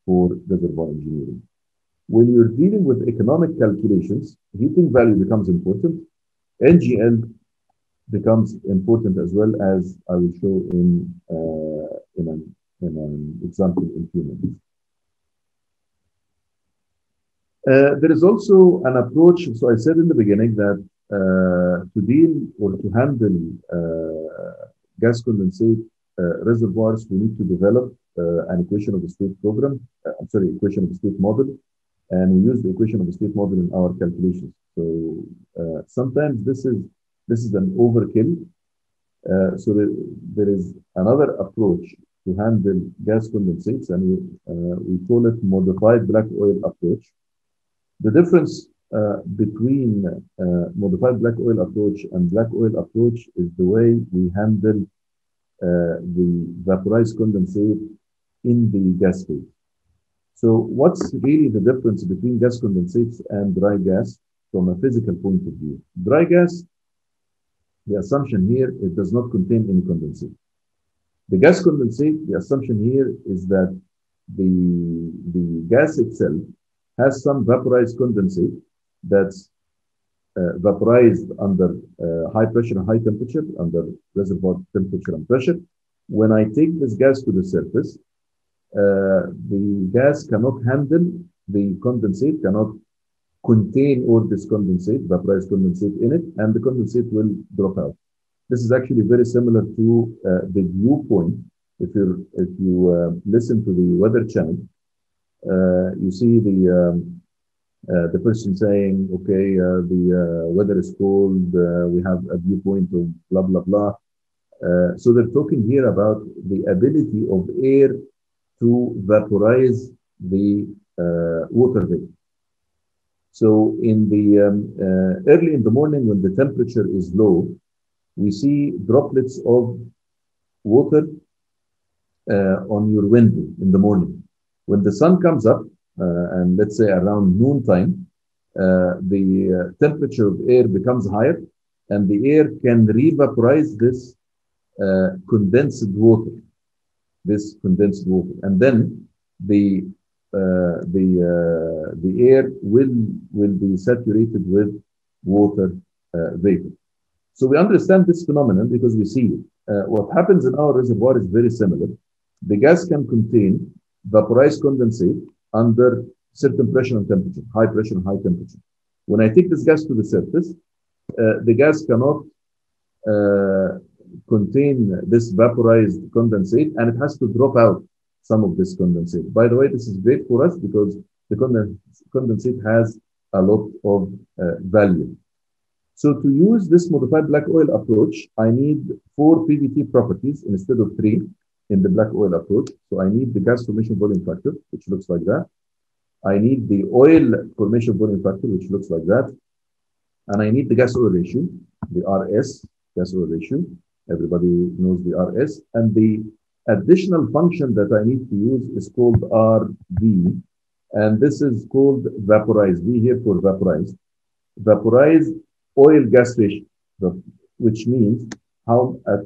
[SPEAKER 2] for reservoir engineering. When you're dealing with economic calculations, heating value becomes important. NGL becomes important as well as I will show in, uh, in, an, in an example in few minutes. Uh, there is also an approach. So I said in the beginning that uh, to deal or to handle uh, gas condensate uh, reservoirs, we need to develop an equation of the state program. Uh, I'm sorry, equation of the state model, and we use the equation of the state model in our calculations. So sometimes this is this is an overkill. so there, is another approach to handle gas condensates, and we, we call it modified black oil approach. The difference uh, between uh, modified black oil approach and black oil approach is the way we handle uh, the vaporized condensate in the gas phase. So what's really the difference between gas condensates and dry gas from a physical point of view? Dry gas, the assumption here, it does not contain any condensate. The gas condensate, the assumption here is that the, the gas itself has some vaporized condensate that's uh, vaporized under uh, high pressure and high temperature, under reservoir temperature and pressure. When I take this gas to the surface, the gas cannot handle the condensate, cannot contain all this condensate, vaporized condensate in it, and the condensate will drop out. This is actually very similar to uh, the dew point. If you if you uh, listen to the Weather Channel, uh, you see the um, uh, the person saying, okay, uh, the uh, weather is cold, we have a dew point of blah, blah, blah. so they're talking here about the ability of air to vaporize the water vapor. So in the um, early in the morning when the temperature is low, we see droplets of water uh, on your window in the morning. When the sun comes up, uh, and let's say around noontime, uh, the uh, temperature of air becomes higher and the air can revaporize this condensed water, this condensed water. And then the uh, the uh, the air will will be saturated with water uh, vapor. So we understand this phenomenon because we see it. what happens in our reservoir is very similar. The gas can contain vaporized condensate under certain pressure and temperature, high pressure and high temperature. When I take this gas to the surface, uh, the gas cannot uh, contain this vaporized condensate and it has to drop out some of this condensate. By the way, this is great for us because the condensate has a lot of uh, value. So to use this modified black oil approach, I need four PVT properties instead of three in the black oil approach. So I need the gas formation volume factor, which looks like that. I need the oil formation volume factor, which looks like that. And I need the gas oil ratio, the RS, gas oil ratio. Everybody knows the RS. And the additional function that I need to use is called RV. And this is called vaporized, V here for vaporized. Vaporized oil gas ratio, which means how at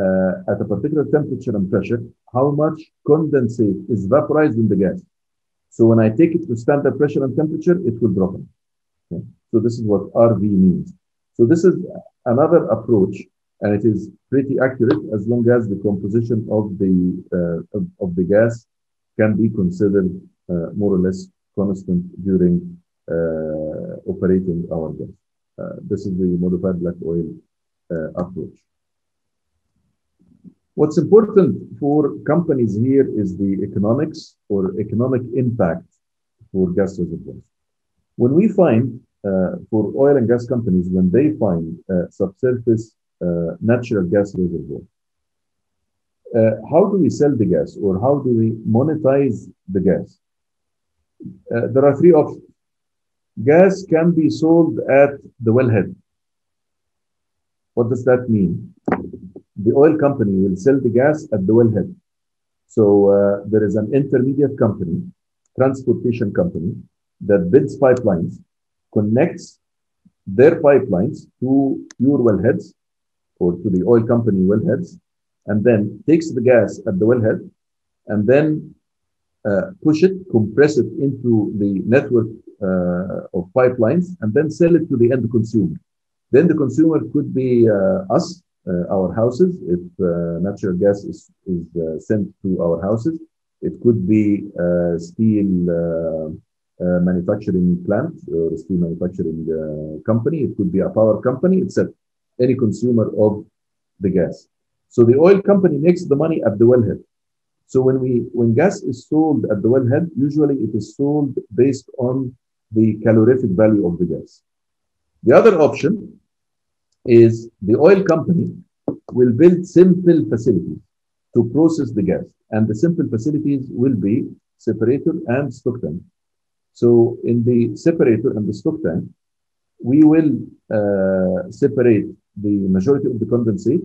[SPEAKER 2] uh, at a particular temperature and pressure, how much condensate is vaporized in the gas. So when I take it to standard pressure and temperature, it will drop. Okay? So this is what RV means. So this is another approach, and it is pretty accurate as long as the composition of the uh, of, of, the gas can be considered uh, more or less constant during uh, operating our gas. Uh, this is the modified black oil uh, approach. What's important for companies here is the economics or economic impact for gas reservoirs. When we find uh, for oil and gas companies, when they find subsurface uh, natural gas reservoir, uh, how do we sell the gas or how do we monetize the gas? Uh, there are three options. Gas can be sold at the wellhead. What does that mean? the oil company will sell the gas at the wellhead. So uh, there is an intermediate company, transportation company, that builds pipelines, connects their pipelines to your wellheads or to the oil company wellheads, and then takes the gas at the wellhead and then uh, push it, compress it into the network uh, of pipelines, and then sell it to the end consumer. Then the consumer could be uh, us, uh, our houses, if uh, natural gas is, is uh, sent to our houses. It could be steel manufacturing plant or steel manufacturing company. It could be a power company, etc. Any consumer of the gas. So the oil company makes the money at the wellhead. So when we when gas is sold at the wellhead, usually it is sold based on the calorific value of the gas. The other option is the oil company will build simple facilities to process the gas, and the simple facilities will be separator and stock tank. So in the separator and the stock tank, we will uh, separate the majority of the condensate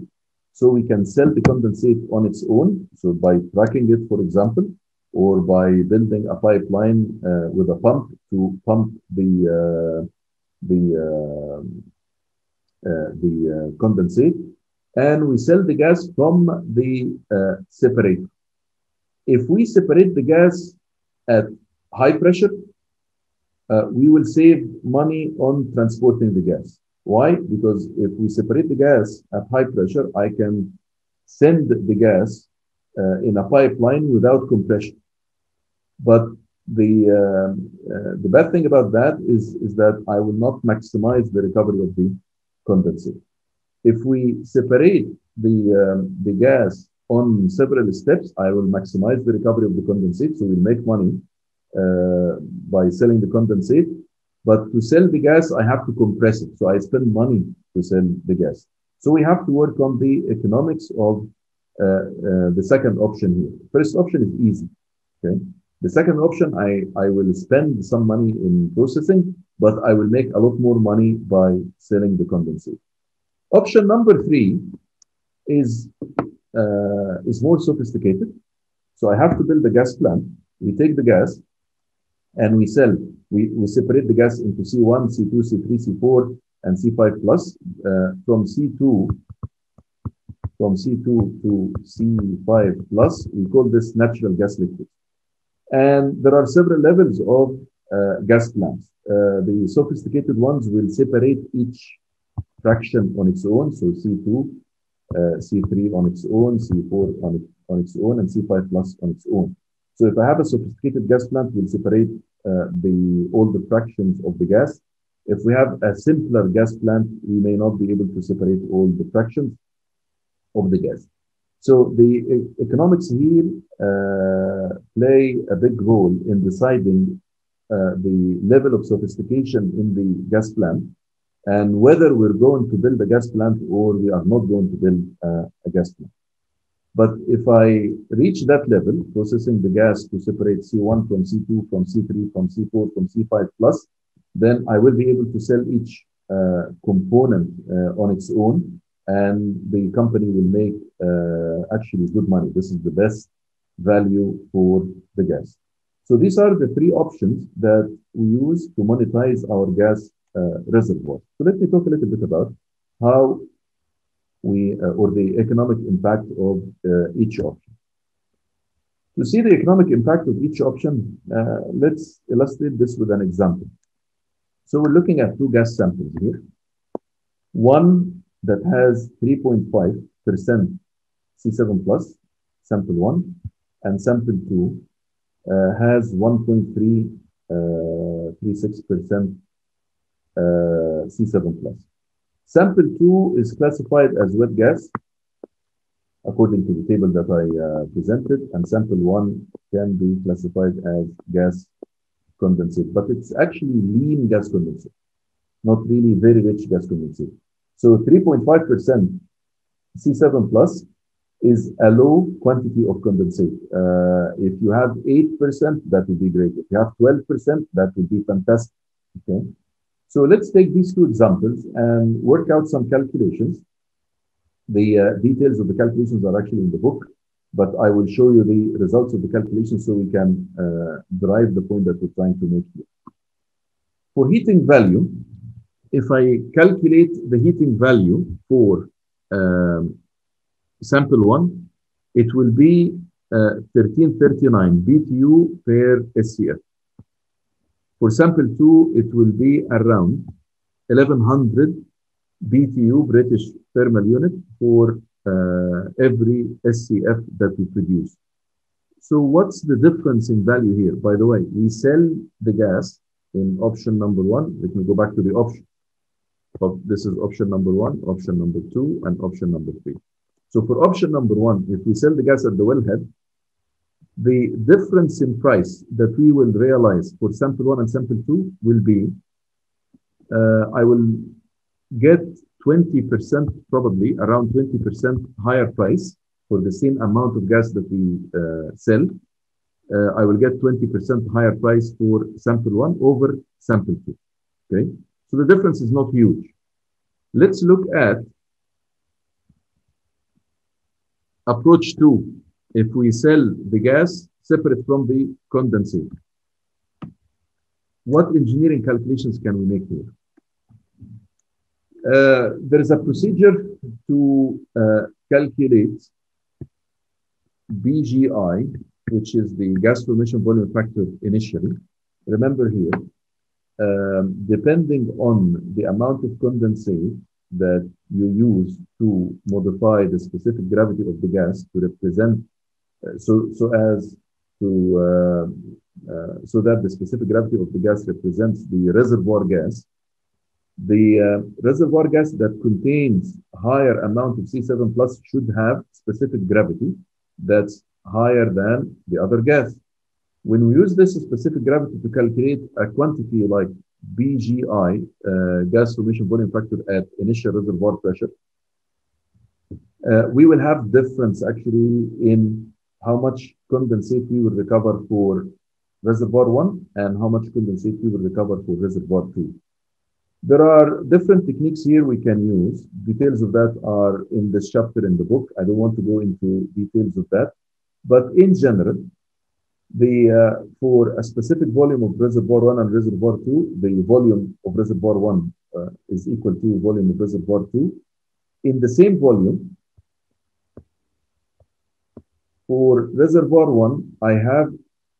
[SPEAKER 2] so we can sell the condensate on its own. So by tracking it, for example, or by building a pipeline uh, with a pump to pump the uh, the uh, uh, the uh, condensate, and we sell the gas from the uh, separator. If we separate the gas at high pressure, uh, we will save money on transporting the gas. Why? Because if we separate the gas at high pressure, I can send the gas uh, in a pipeline without compression. But the um, uh, the bad thing about that is is that I will not maximize the recovery of the condensate. If we separate the um, the gas on several steps, I will maximize the recovery of the condensate, so we'll make money uh, by selling the condensate. But to sell the gas, I have to compress it. So I spend money to sell the gas. So we have to work on the economics of uh, uh, the second option here. First option is easy. Okay. The second option, I, I will spend some money in processing, but I will make a lot more money by selling the condensate. Option number three is, uh, is more sophisticated. So I have to build a gas plant. We take the gas and we sell. We, we separate the gas into C1, C2, C3, C4, and C5 plus. Uh, from C2 from C2 to C5 plus, we call this natural gas liquid. And there are several levels of uh, gas plants. Uh, the sophisticated ones will separate each fraction on its own. So C2, uh, C3 on its own, C4 on, it, on its own, and C5 plus on its own. So if I have a sophisticated gas plant, we'll separate uh, the all the fractions of the gas. If we have a simpler gas plant, we may not be able to separate all the fractions of the gas. So the economics here uh, play a big role in deciding uh, the level of sophistication in the gas plant and whether we're going to build a gas plant or we are not going to build uh, a gas plant. But if I reach that level, processing the gas to separate C1 from C2, from C3, from C4, from C5 plus, then I will be able to sell each uh, component uh, on its own, and the company will make uh, actually good money. This is the best value for the gas. So these are the three options that we use to monetize our gas uh, reservoir. So let me talk a little bit about how we uh, or the economic impact of uh, each option. To see the economic impact of each option, uh, let's illustrate this with an example. So we're looking at two gas samples here. One that has 3.5% C7 plus, sample one, and sample two uh, has 1.336% uh, C7 plus. Sample two is classified as wet gas according to the table that I uh, presented, and sample one can be classified as gas condensate, but it's actually lean gas condensate, not really very rich gas condensate. So 3.5% C7 plus is a low quantity of condensate. Uh, if you have 8%, that would be great. If you have 12%, that would be fantastic. Okay. So let's take these two examples and work out some calculations. The uh, details of the calculations are actually in the book, but I will show you the results of the calculations so we can uh, derive the point that we're trying to make here. For heating value, if I calculate the heating value for um, sample one, it will be uh, 1339 BTU per SCF. For sample 2, it will be around 1100 BTU British thermal unit for uh, every SCF that we produce. So what's the difference in value here? By the way, we sell the gas in option number one. Let me go back to the option. This is option number one, option number two, and option number three. So for option number one, if we sell the gas at the wellhead, the difference in price that we will realize for sample one and sample two will be, uh, I will get 20%, probably around 20% higher price for the same amount of gas that we uh, sell. Uh, I will get 20% higher price for sample one over sample two. Okay, so the difference is not huge. Let's look at approach two. If we sell the gas separate from the condensate, what engineering calculations can we make here? Uh, there is a procedure to uh, calculate BGI, which is the gas formation volume factor initially. Remember here, um, depending on the amount of condensate that you use to modify the specific gravity of the gas to represent, so so as to uh, uh, so that the specific gravity of the gas represents the reservoir gas. The uh, reservoir gas that contains higher amount of C7 plus should have specific gravity that's higher than the other gas. When we use this specific gravity to calculate a quantity like BGI, uh, gas formation volume factor at initial reservoir pressure, uh, we will have difference actually in how much condensate we will recover for reservoir 1 and how much condensate we will recover for reservoir 2. There are different techniques here we can use. Details of that are in this chapter in the book. I don't want to go into details of that. But in general, the uh, for a specific volume of reservoir 1 and reservoir 2, the volume of reservoir 1 uh, is equal to volume of reservoir 2. In the same volume, for reservoir 1, I have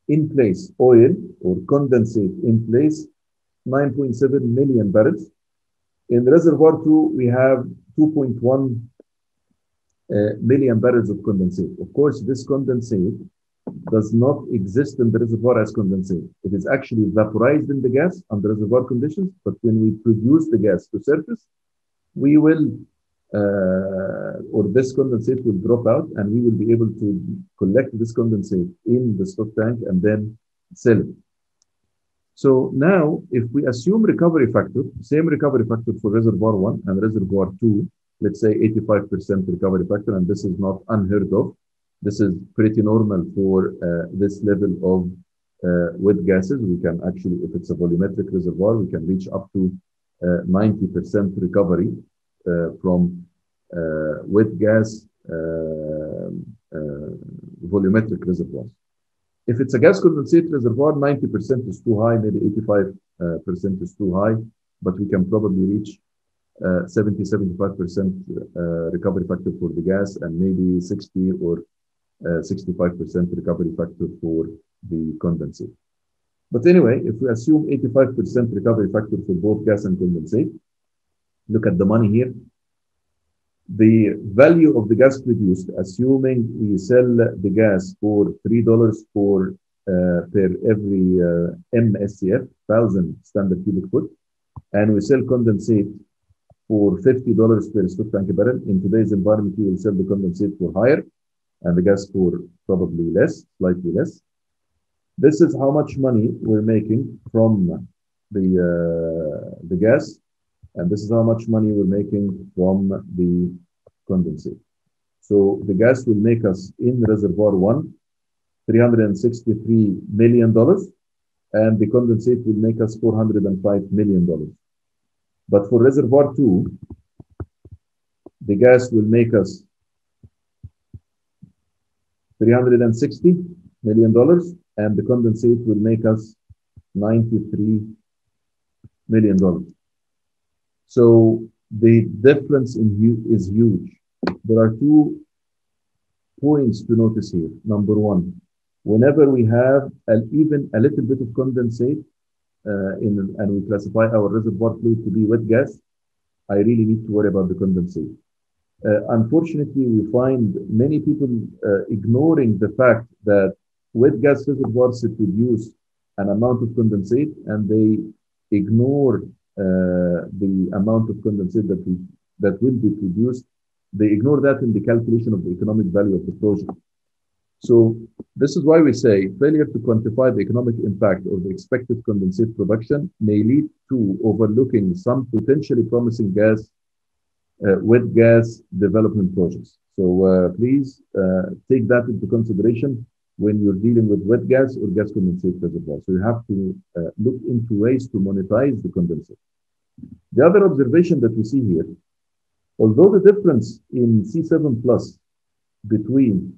[SPEAKER 2] in place oil or condensate in place 9.7 million barrels. In reservoir 2, we have 2.1 uh, million barrels of condensate. Of course, this condensate does not exist in the reservoir as condensate. It is actually vaporized in the gas under reservoir conditions, but when we produce the gas to surface, we will, or this condensate will drop out and we will be able to collect this condensate in the stock tank and then sell it. So now, if we assume recovery factor, same recovery factor for reservoir 1 and reservoir 2, let's say 85% recovery factor, and this is not unheard of. This is pretty normal for uh, this level of uh, wet gases. We can actually, if it's a volumetric reservoir, we can reach up to 90% recovery uh, from uh, wet gas uh, volumetric reservoirs. If it's a gas condensate reservoir, 90% is too high, maybe 85% is too high, but we can probably reach uh, 70, 75% uh, recovery factor for the gas and maybe 60 or uh, 65% recovery factor for the condensate. But anyway, if we assume 85% recovery factor for both gas and condensate, look at the money here. The value of the gas produced, assuming we sell the gas for $3 for uh, per every uh, MSCF, 1000 standard cubic foot, and we sell condensate for $50 per stock tank barrel. In today's environment, you will sell the condensate for higher and the gas for probably less, slightly less. This is how much money we're making from the, uh, the gas, and this is how much money we're making from the condensate. So the gas will make us in reservoir one, $363 million, and the condensate will make us $405 million. But for reservoir two, the gas will make us $360 million, and the condensate will make us $93 million. So the difference in is huge. There are two points to notice here. Number one, whenever we have even a little bit of condensate uh, in, and we classify our reservoir fluid to be wet gas, I really need to worry about the condensate. Uh, unfortunately, we find many people uh, ignoring the fact that wet gas reservoirs produce an amount of condensate and they ignore the amount of condensate that, we, that will be produced. They ignore that in the calculation of the economic value of the project. So this is why we say failure to quantify the economic impact of the expected condensate production may lead to overlooking some potentially promising gas, uh, wet gas development projects. So uh, please uh, take that into consideration when you're dealing with wet gas or gas condensate reservoir. So you have to uh, look into ways to monetize the condensate. The other observation that we see here, although the difference in C7 plus between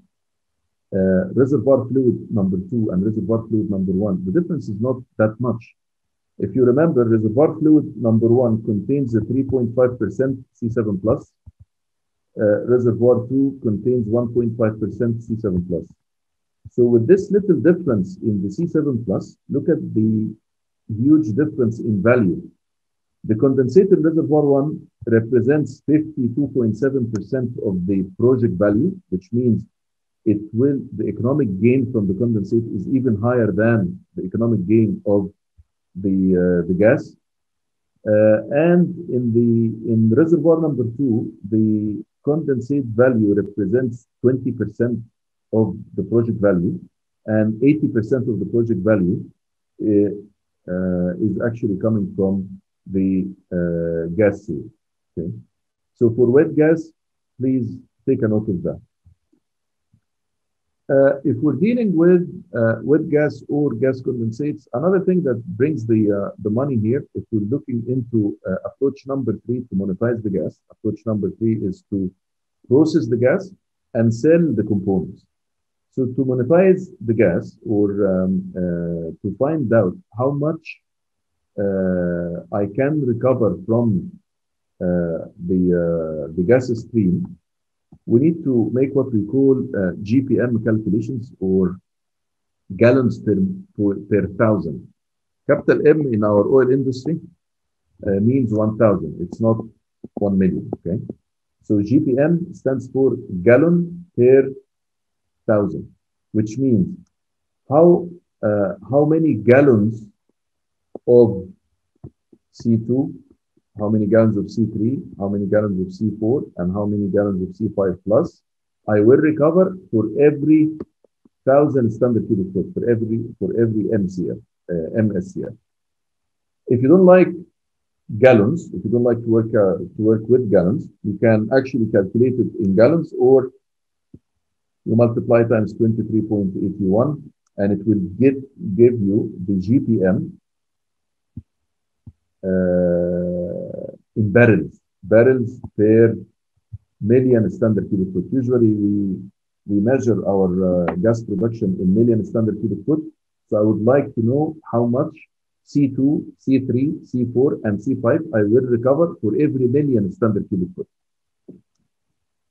[SPEAKER 2] uh, reservoir fluid number two and reservoir fluid number one, the difference is not that much. If you remember, reservoir fluid number one contains a 3.5% C7 plus. Uh, reservoir two contains 1.5% C7 plus. So with this little difference in the C7 plus, look at the huge difference in value. The condensated reservoir one represents 52.7% of the project value, which means it will, the economic gain from the condensate is even higher than the economic gain of the, uh, the gas. Uh, and in the in reservoir number two, the condensate value represents 20% of the project value, and 80% of the project value uh, uh, is actually coming from the uh, gas sale. Okay, so for wet gas, please take a note of that. Uh, if we're dealing with wet gas or gas condensates, another thing that brings the the money here, if we're looking into approach number three to monetize the gas, approach number three is to process the gas and sell the components. So to monetize the gas or um, uh, to find out how much uh, I can recover from uh, the the gas stream, we need to make what we call GPM calculations or gallons per, per thousand. Capital M in our oil industry uh, means 1,000. It's not 1 million, okay? So GPM stands for gallon per thousand, which means how, uh, how many gallons of C2 how many gallons of C3, how many gallons of C4, and how many gallons of C5 plus, I will recover for every thousand standard cubic foot for every for every MCF, uh, MSCF. If you don't like gallons, if you don't like to work uh, to work with gallons, you can actually calculate it in gallons, or you multiply times 23.81, and it will get give you the GPM uh, in barrels, barrels per million standard cubic foot. Usually we, we measure our uh, gas production in million standard cubic foot. So I would like to know how much C2, C3, C4, and C5 I will recover for every million standard cubic foot.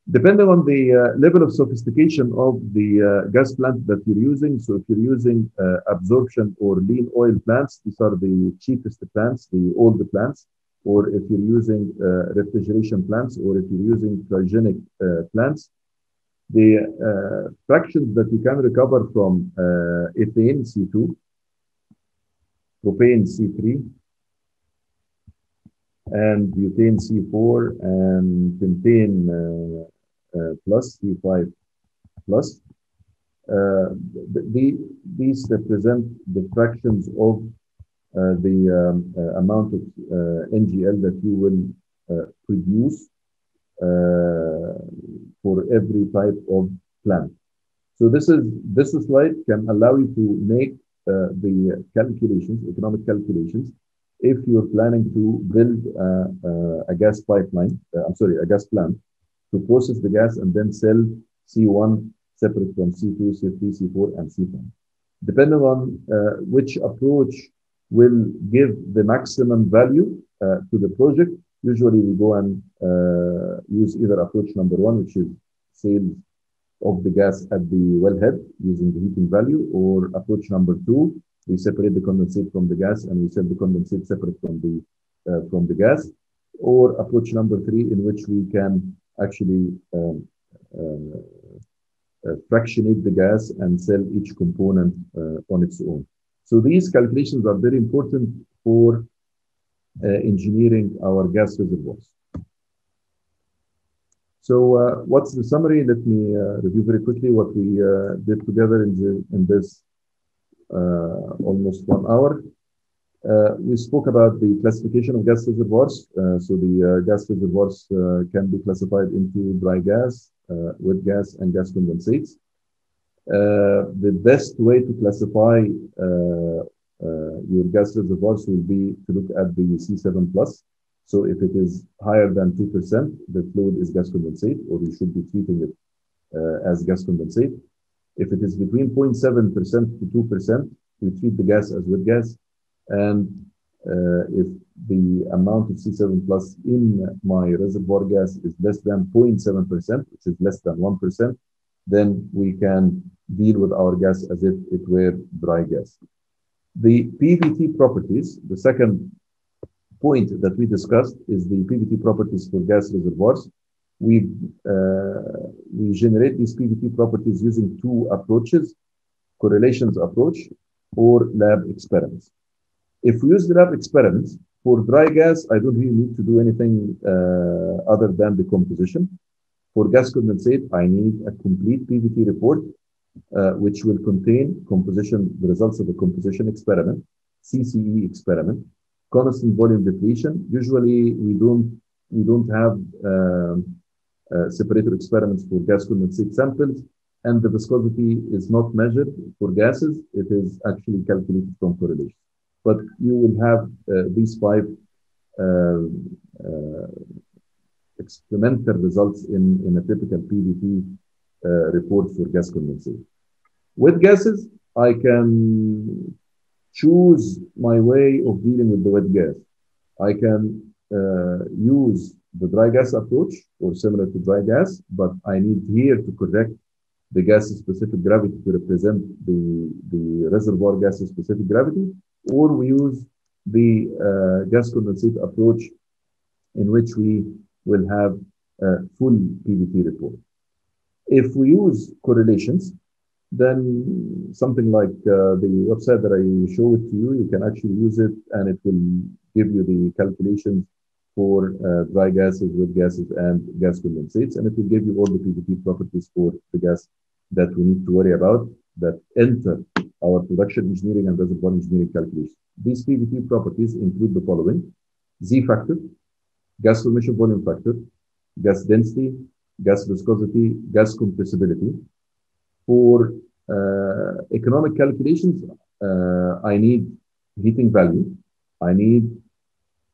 [SPEAKER 2] Depending on the uh, level of sophistication of the uh, gas plant that you're using, so if you're using uh, absorption or lean oil plants, these are the cheapest plants, the older plants, or if you're using uh, refrigeration plants, or if you're using cryogenic uh, plants, the uh, fractions that you can recover from ethane, C2, propane, C3, and butane C4 and pentane uh, plus C5 plus. Uh, the, these represent the fractions of uh, the um, amount of NGL that you will produce for every type of plant. So this is this slide can allow you to make uh, the calculations, economic calculations, if you're planning to build uh, uh, a gas pipeline, I'm sorry, a gas plant to process the gas and then sell C1 separate from C2, C3, C4, and C5. Depending on uh, which approach will give the maximum value uh, to the project, usually we go and uh, use either approach number one, which is sales of the gas at the wellhead using the heating value, or approach number two, we separate the condensate from the gas and we sell the condensate separate from the uh, from the gas, or approach number three, in which we can actually um, uh, uh, fractionate the gas and sell each component uh, on its own. So these calculations are very important for uh, engineering our gas reservoirs. So uh, what's the summary? Let me uh, review very quickly what we uh, did together in, the, in this almost one hour. Uh, we spoke about the classification of gas reservoirs. Uh, so the gas reservoirs can be classified into dry gas, wet gas, and gas condensates. the best way to classify your gas reservoirs will be to look at the C7 plus. So if it is higher than 2%, the fluid is gas condensate, or you should be treating it uh, as gas condensate. If it is between 0.7% to 2%, we treat the gas as wet gas. And uh, if the amount of C7 plus in my reservoir gas is less than 0.7%, which is less than 1%, then we can deal with our gas as if it were dry gas. The PVT properties, the second point that we discussed is the PVT properties for gas reservoirs. We, uh, we generate these PVT properties using two approaches, correlations approach or lab experiments. If we use the lab experiments, for dry gas, I don't really need to do anything uh, other than the composition. For gas condensate, I need a complete PVT report, uh, which will contain composition, the results of the composition experiment, CCE experiment, constant volume depletion. Usually, we don't we don't have um, uh, separator experiments for gas condensate samples, and the viscosity is not measured for gases. It is actually calculated from correlation. But you will have uh, these five uh, experimental results in, in a typical PVT report for gas condensate. With gases, I can choose my way of dealing with the wet gas. I can uh, use the dry gas approach or similar to dry gas, but I need here to correct the gas specific gravity to represent the, the reservoir gas specific gravity, or we use the uh, gas condensate approach in which we will have a full PVT report. If we use correlations, then something like uh, the website that I show it to you, you can actually use it and it will give you the calculations for uh, dry gases, wet gases, and gas condensates. And it will give you all the PVT properties for the gas that we need to worry about that enter our production engineering and reservoir engineering calculations. These PVT properties include the following Z factor, gas formation volume factor, gas density, gas viscosity, gas compressibility, for uh, economic calculations, uh, I need heating value. I need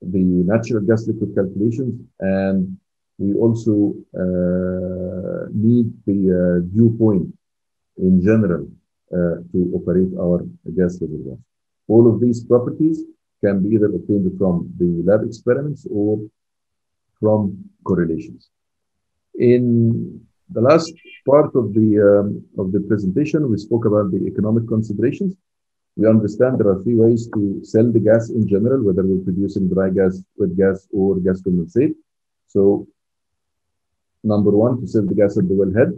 [SPEAKER 2] the natural gas liquid calculations, and we also uh, need the uh, dew point in general uh, to operate our gas reservoirs. All of these properties can be either obtained from the lab experiments or from correlations. In the last part of the um, of the presentation, we spoke about the economic considerations. We understand there are three ways to sell the gas in general, whether we're producing dry gas, wet gas, or gas condensate. So, number one, to sell the gas at the wellhead,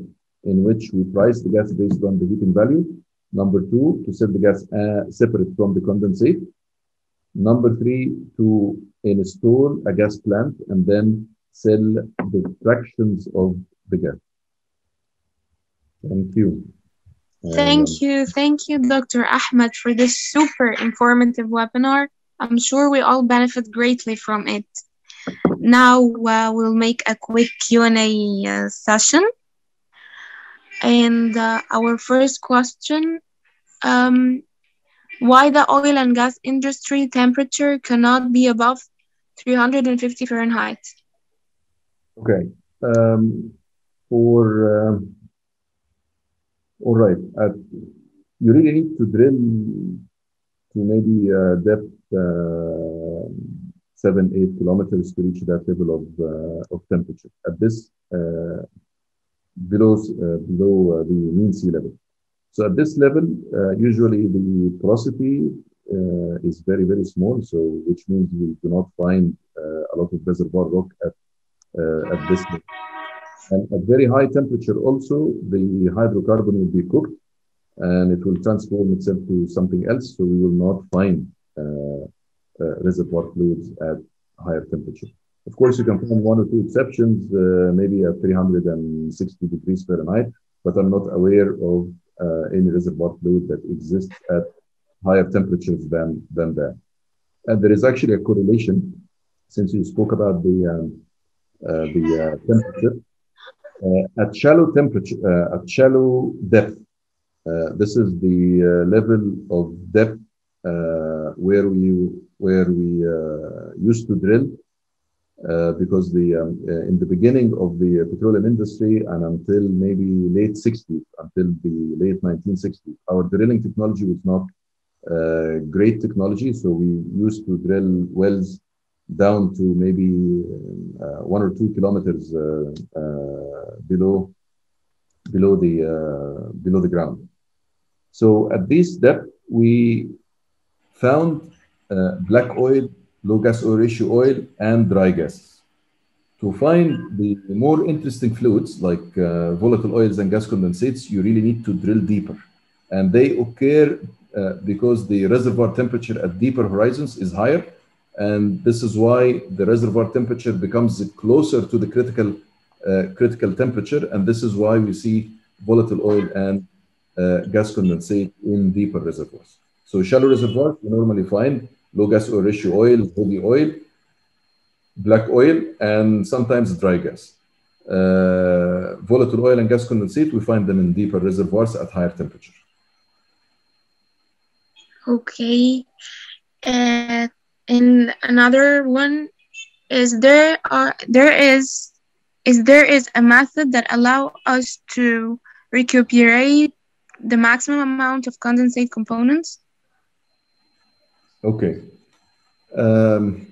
[SPEAKER 2] in which we price the gas based on the heating value. Number two, to sell the gas uh, separate from the condensate. Number three, to install a gas plant and then sell the fractions of the gas. Thank you.
[SPEAKER 1] Thank um, you. Thank you, Dr. Ahmed, for this super informative webinar. I'm sure we all benefit greatly from it. Now uh, we'll make a quick Q&A uh, session. And uh, our first question, um, why the oil and gas industry temperature cannot be above 350 Fahrenheit?
[SPEAKER 2] Okay. Um, for uh, all right. Uh, you really need to drill to maybe uh, depth uh, seven, eight kilometers to reach that level of, uh, of temperature. At this, uh, below uh, below uh, the mean sea level. So at this level, uh, usually the porosity uh, is very very small. So which means you do not find uh, a lot of reservoir rock at uh, at this level. And at very high temperature, also the hydrocarbon will be cooked, and it will transform itself to something else. So we will not find reservoir fluids at higher temperature. Of course, you can find one or two exceptions, uh, maybe at 360 degrees Fahrenheit, but I'm not aware of uh, any reservoir fluid that exists at higher temperatures than, than that. And there is actually a correlation, since you spoke about the, um, uh, the temperature. at shallow temperature, at shallow depth, this is the level of depth where we where we used to drill uh, because the um, uh, in the beginning of the petroleum industry and until maybe late 60s, until the late 1960s, our drilling technology was not uh, great technology. So we used to drill wells down to maybe one or two kilometers below below the below the ground. So at this depth, we found black oil low gas oil ratio oil, and dry gas. To find the more interesting fluids like uh, volatile oils and gas condensates, you really need to drill deeper. And they occur uh, because the reservoir temperature at deeper horizons is higher. And this is why the reservoir temperature becomes closer to the critical, uh, critical temperature. And this is why we see volatile oil and gas condensate in deeper reservoirs. So shallow reservoirs, you normally find low gas oil ratio oil, heavy oil, black oil, and sometimes dry gas. Uh, volatile oil and gas condensate, we find them in deeper reservoirs at higher temperature.
[SPEAKER 1] Okay. Uh, and another one is there are there is is there is a method that allow us to recuperate the maximum amount of condensate components?
[SPEAKER 2] Okay. Um,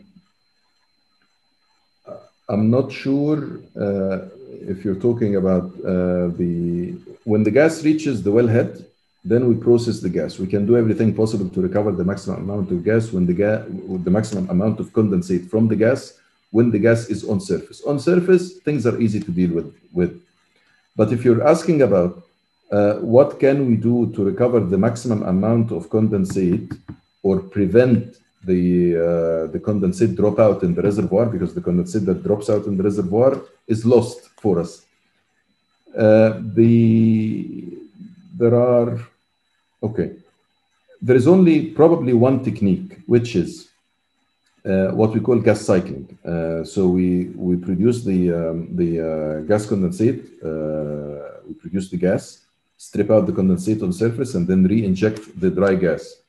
[SPEAKER 2] I'm not sure uh, if you're talking about uh, the when the gas reaches the wellhead, then we process the gas. We can do everything possible to recover the maximum amount of gas when the gas the maximum amount of condensate from the gas when the gas is on surface. On surface, things are easy to deal with. with. But if you're asking about uh, what can we do to recover the maximum amount of condensate or prevent the uh, the condensate drop out in the reservoir because the condensate that drops out in the reservoir is lost for us. Uh, the there are okay. There is only probably one technique, which is uh, what we call gas cycling. Uh, so we we produce the um, the uh, gas condensate, uh, we produce the gas, strip out the condensate on the surface, and then re-inject the dry gas.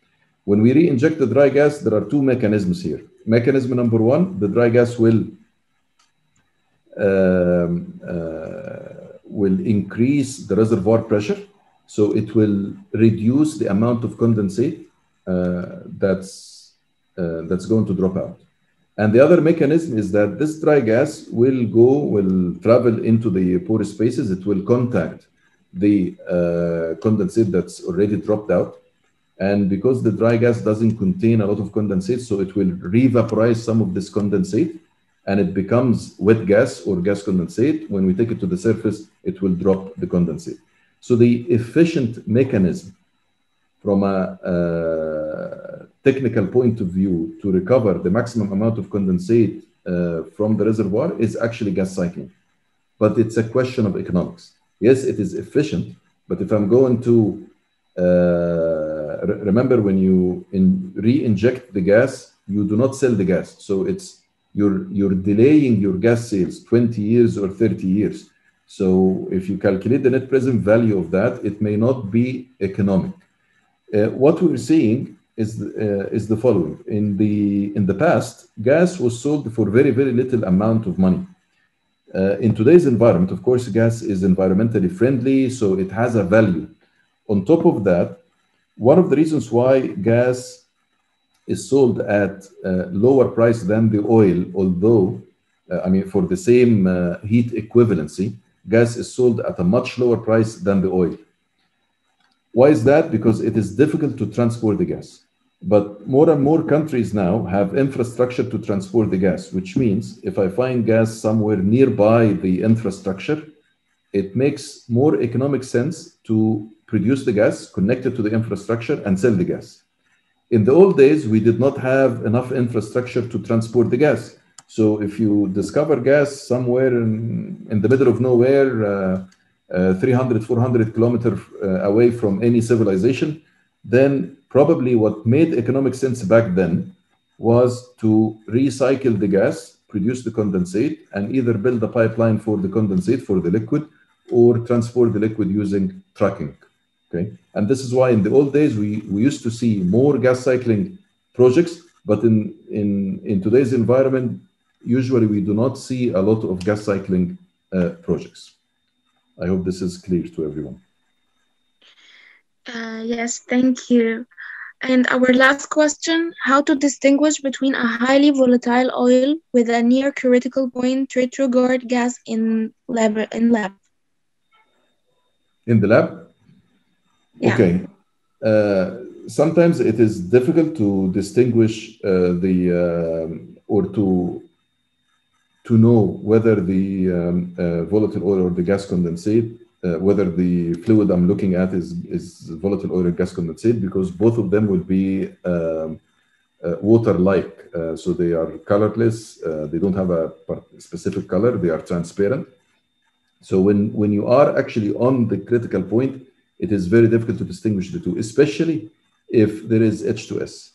[SPEAKER 2] When we re-inject the dry gas, there are two mechanisms here. Mechanism number one, the dry gas will um, uh, will increase the reservoir pressure, so it will reduce the amount of condensate uh, that's uh, that's going to drop out. And the other mechanism is that this dry gas will go, will travel into the porous spaces. It will contact the uh, condensate that's already dropped out. And because the dry gas doesn't contain a lot of condensate, so it will re-vaporize some of this condensate and it becomes wet gas or gas condensate. When we take it to the surface, it will drop the condensate. So the efficient mechanism from a, a technical point of view to recover the maximum amount of condensate uh, from the reservoir is actually gas cycling. But it's a question of economics. Yes, it is efficient, but if I'm going to uh, remember when you in, re-inject the gas, you do not sell the gas. So it's you're you're delaying your gas sales 20 years or 30 years. So if you calculate the net present value of that, it may not be economic. Uh, what we're seeing is uh, is the following: in the in the past, gas was sold for very very little amount of money. Uh, in today's environment, of course, gas is environmentally friendly, so it has a value. On top of that, one of the reasons why gas is sold at uh, lower price than the oil, although uh, I mean for the same uh, heat equivalency, gas is sold at a much lower price than the oil. Why is that? Because it is difficult to transport the gas. But more and more countries now have infrastructure to transport the gas, which means if I find gas somewhere nearby the infrastructure, it makes more economic sense to produce the gas, connect it to the infrastructure, and sell the gas. In the old days, we did not have enough infrastructure to transport the gas. So if you discover gas somewhere in, in the middle of nowhere, uh, uh, 300, 400 kilometers uh, away from any civilization, then probably what made economic sense back then was to recycle the gas, produce the condensate, and either build a pipeline for the condensate for the liquid or transport the liquid using trucking. Okay, and this is why in the old days we, we used to see more gas cycling projects, but in, in, in today's environment, usually we do not see a lot of gas cycling uh, projects. I hope this is clear to everyone.
[SPEAKER 1] Uh, yes, thank you. And our last question, how to distinguish between a highly volatile oil with a near critical point retrograde gas in lab, in lab?
[SPEAKER 2] In the lab?
[SPEAKER 1] Yeah.
[SPEAKER 2] Okay. Uh, sometimes it is difficult to distinguish uh, the um, or to to know whether the um, uh, volatile oil or the gas condensate, uh, whether the fluid I'm looking at is, is volatile oil or gas condensate, because both of them will be um, uh, water-like. Uh, so they are colorless. They don't have a specific color. They are transparent. So when, when you are actually on the critical point, it is very difficult to distinguish the two, especially if there is H2S.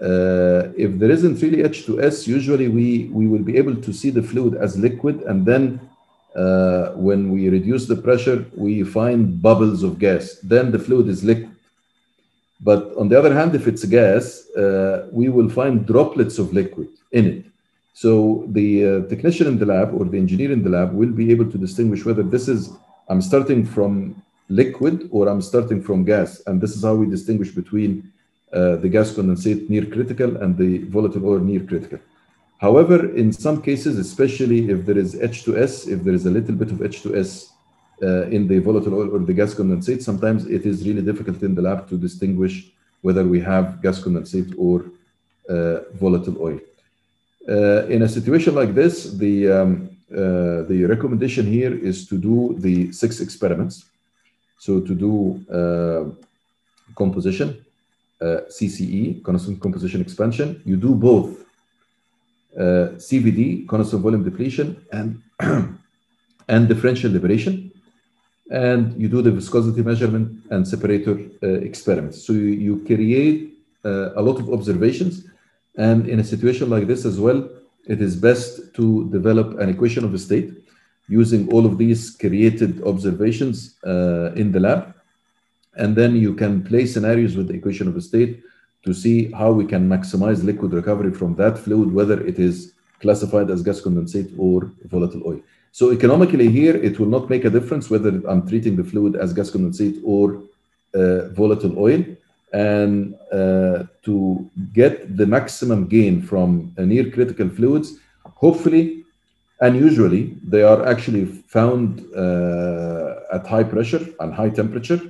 [SPEAKER 2] Uh, if there isn't really H2S, usually we, we will be able to see the fluid as liquid. And then uh, when we reduce the pressure, we find bubbles of gas. Then the fluid is liquid. But on the other hand, if it's gas, uh, we will find droplets of liquid in it. So the uh, technician in the lab or the engineer in the lab will be able to distinguish whether this is, I'm starting from liquid or I'm starting from gas. And this is how we distinguish between uh, the gas condensate near critical and the volatile oil near critical. However, in some cases, especially if there is H2S, if there is a little bit of H2S uh, in the volatile oil or the gas condensate, sometimes it is really difficult in the lab to distinguish whether we have gas condensate or uh, volatile oil. Uh, in a situation like this, the, um, uh, the recommendation here is to do the six experiments. So to do uh, composition, uh, CCE, constant composition expansion. You do both uh, CVD, constant volume depletion, and and differential liberation, and you do the viscosity measurement and separator uh, experiments. So you, you create uh, a lot of observations, and in a situation like this as well, it is best to develop an equation of the state using all of these created observations uh, in the lab and then you can play scenarios with the equation of state to see how we can maximize liquid recovery from that fluid, whether it is classified as gas condensate or volatile oil. So economically here, it will not make a difference whether I'm treating the fluid as gas condensate or uh, volatile oil. And uh, to get the maximum gain from near critical fluids, hopefully and usually they are actually found uh, at high pressure and high temperature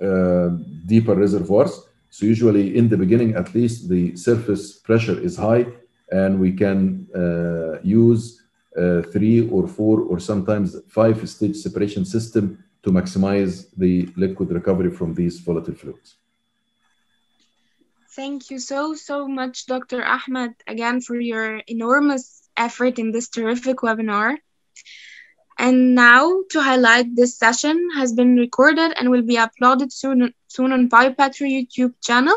[SPEAKER 2] uh, deeper reservoirs. So usually in the beginning, at least the surface pressure is high and we can uh, use uh, three or four or sometimes five stage separation system to maximize the liquid recovery from these volatile fluids.
[SPEAKER 1] Thank you so, so much, Dr. Ahmed, again for your enormous effort in this terrific webinar. And now, to highlight this session has been recorded and will be uploaded soon, soon on PioPetro YouTube channel.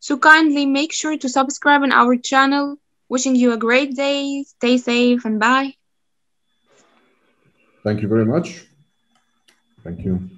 [SPEAKER 1] So kindly make sure to subscribe on our channel. Wishing you a great day. Stay safe and bye.
[SPEAKER 2] Thank you very much. Thank you.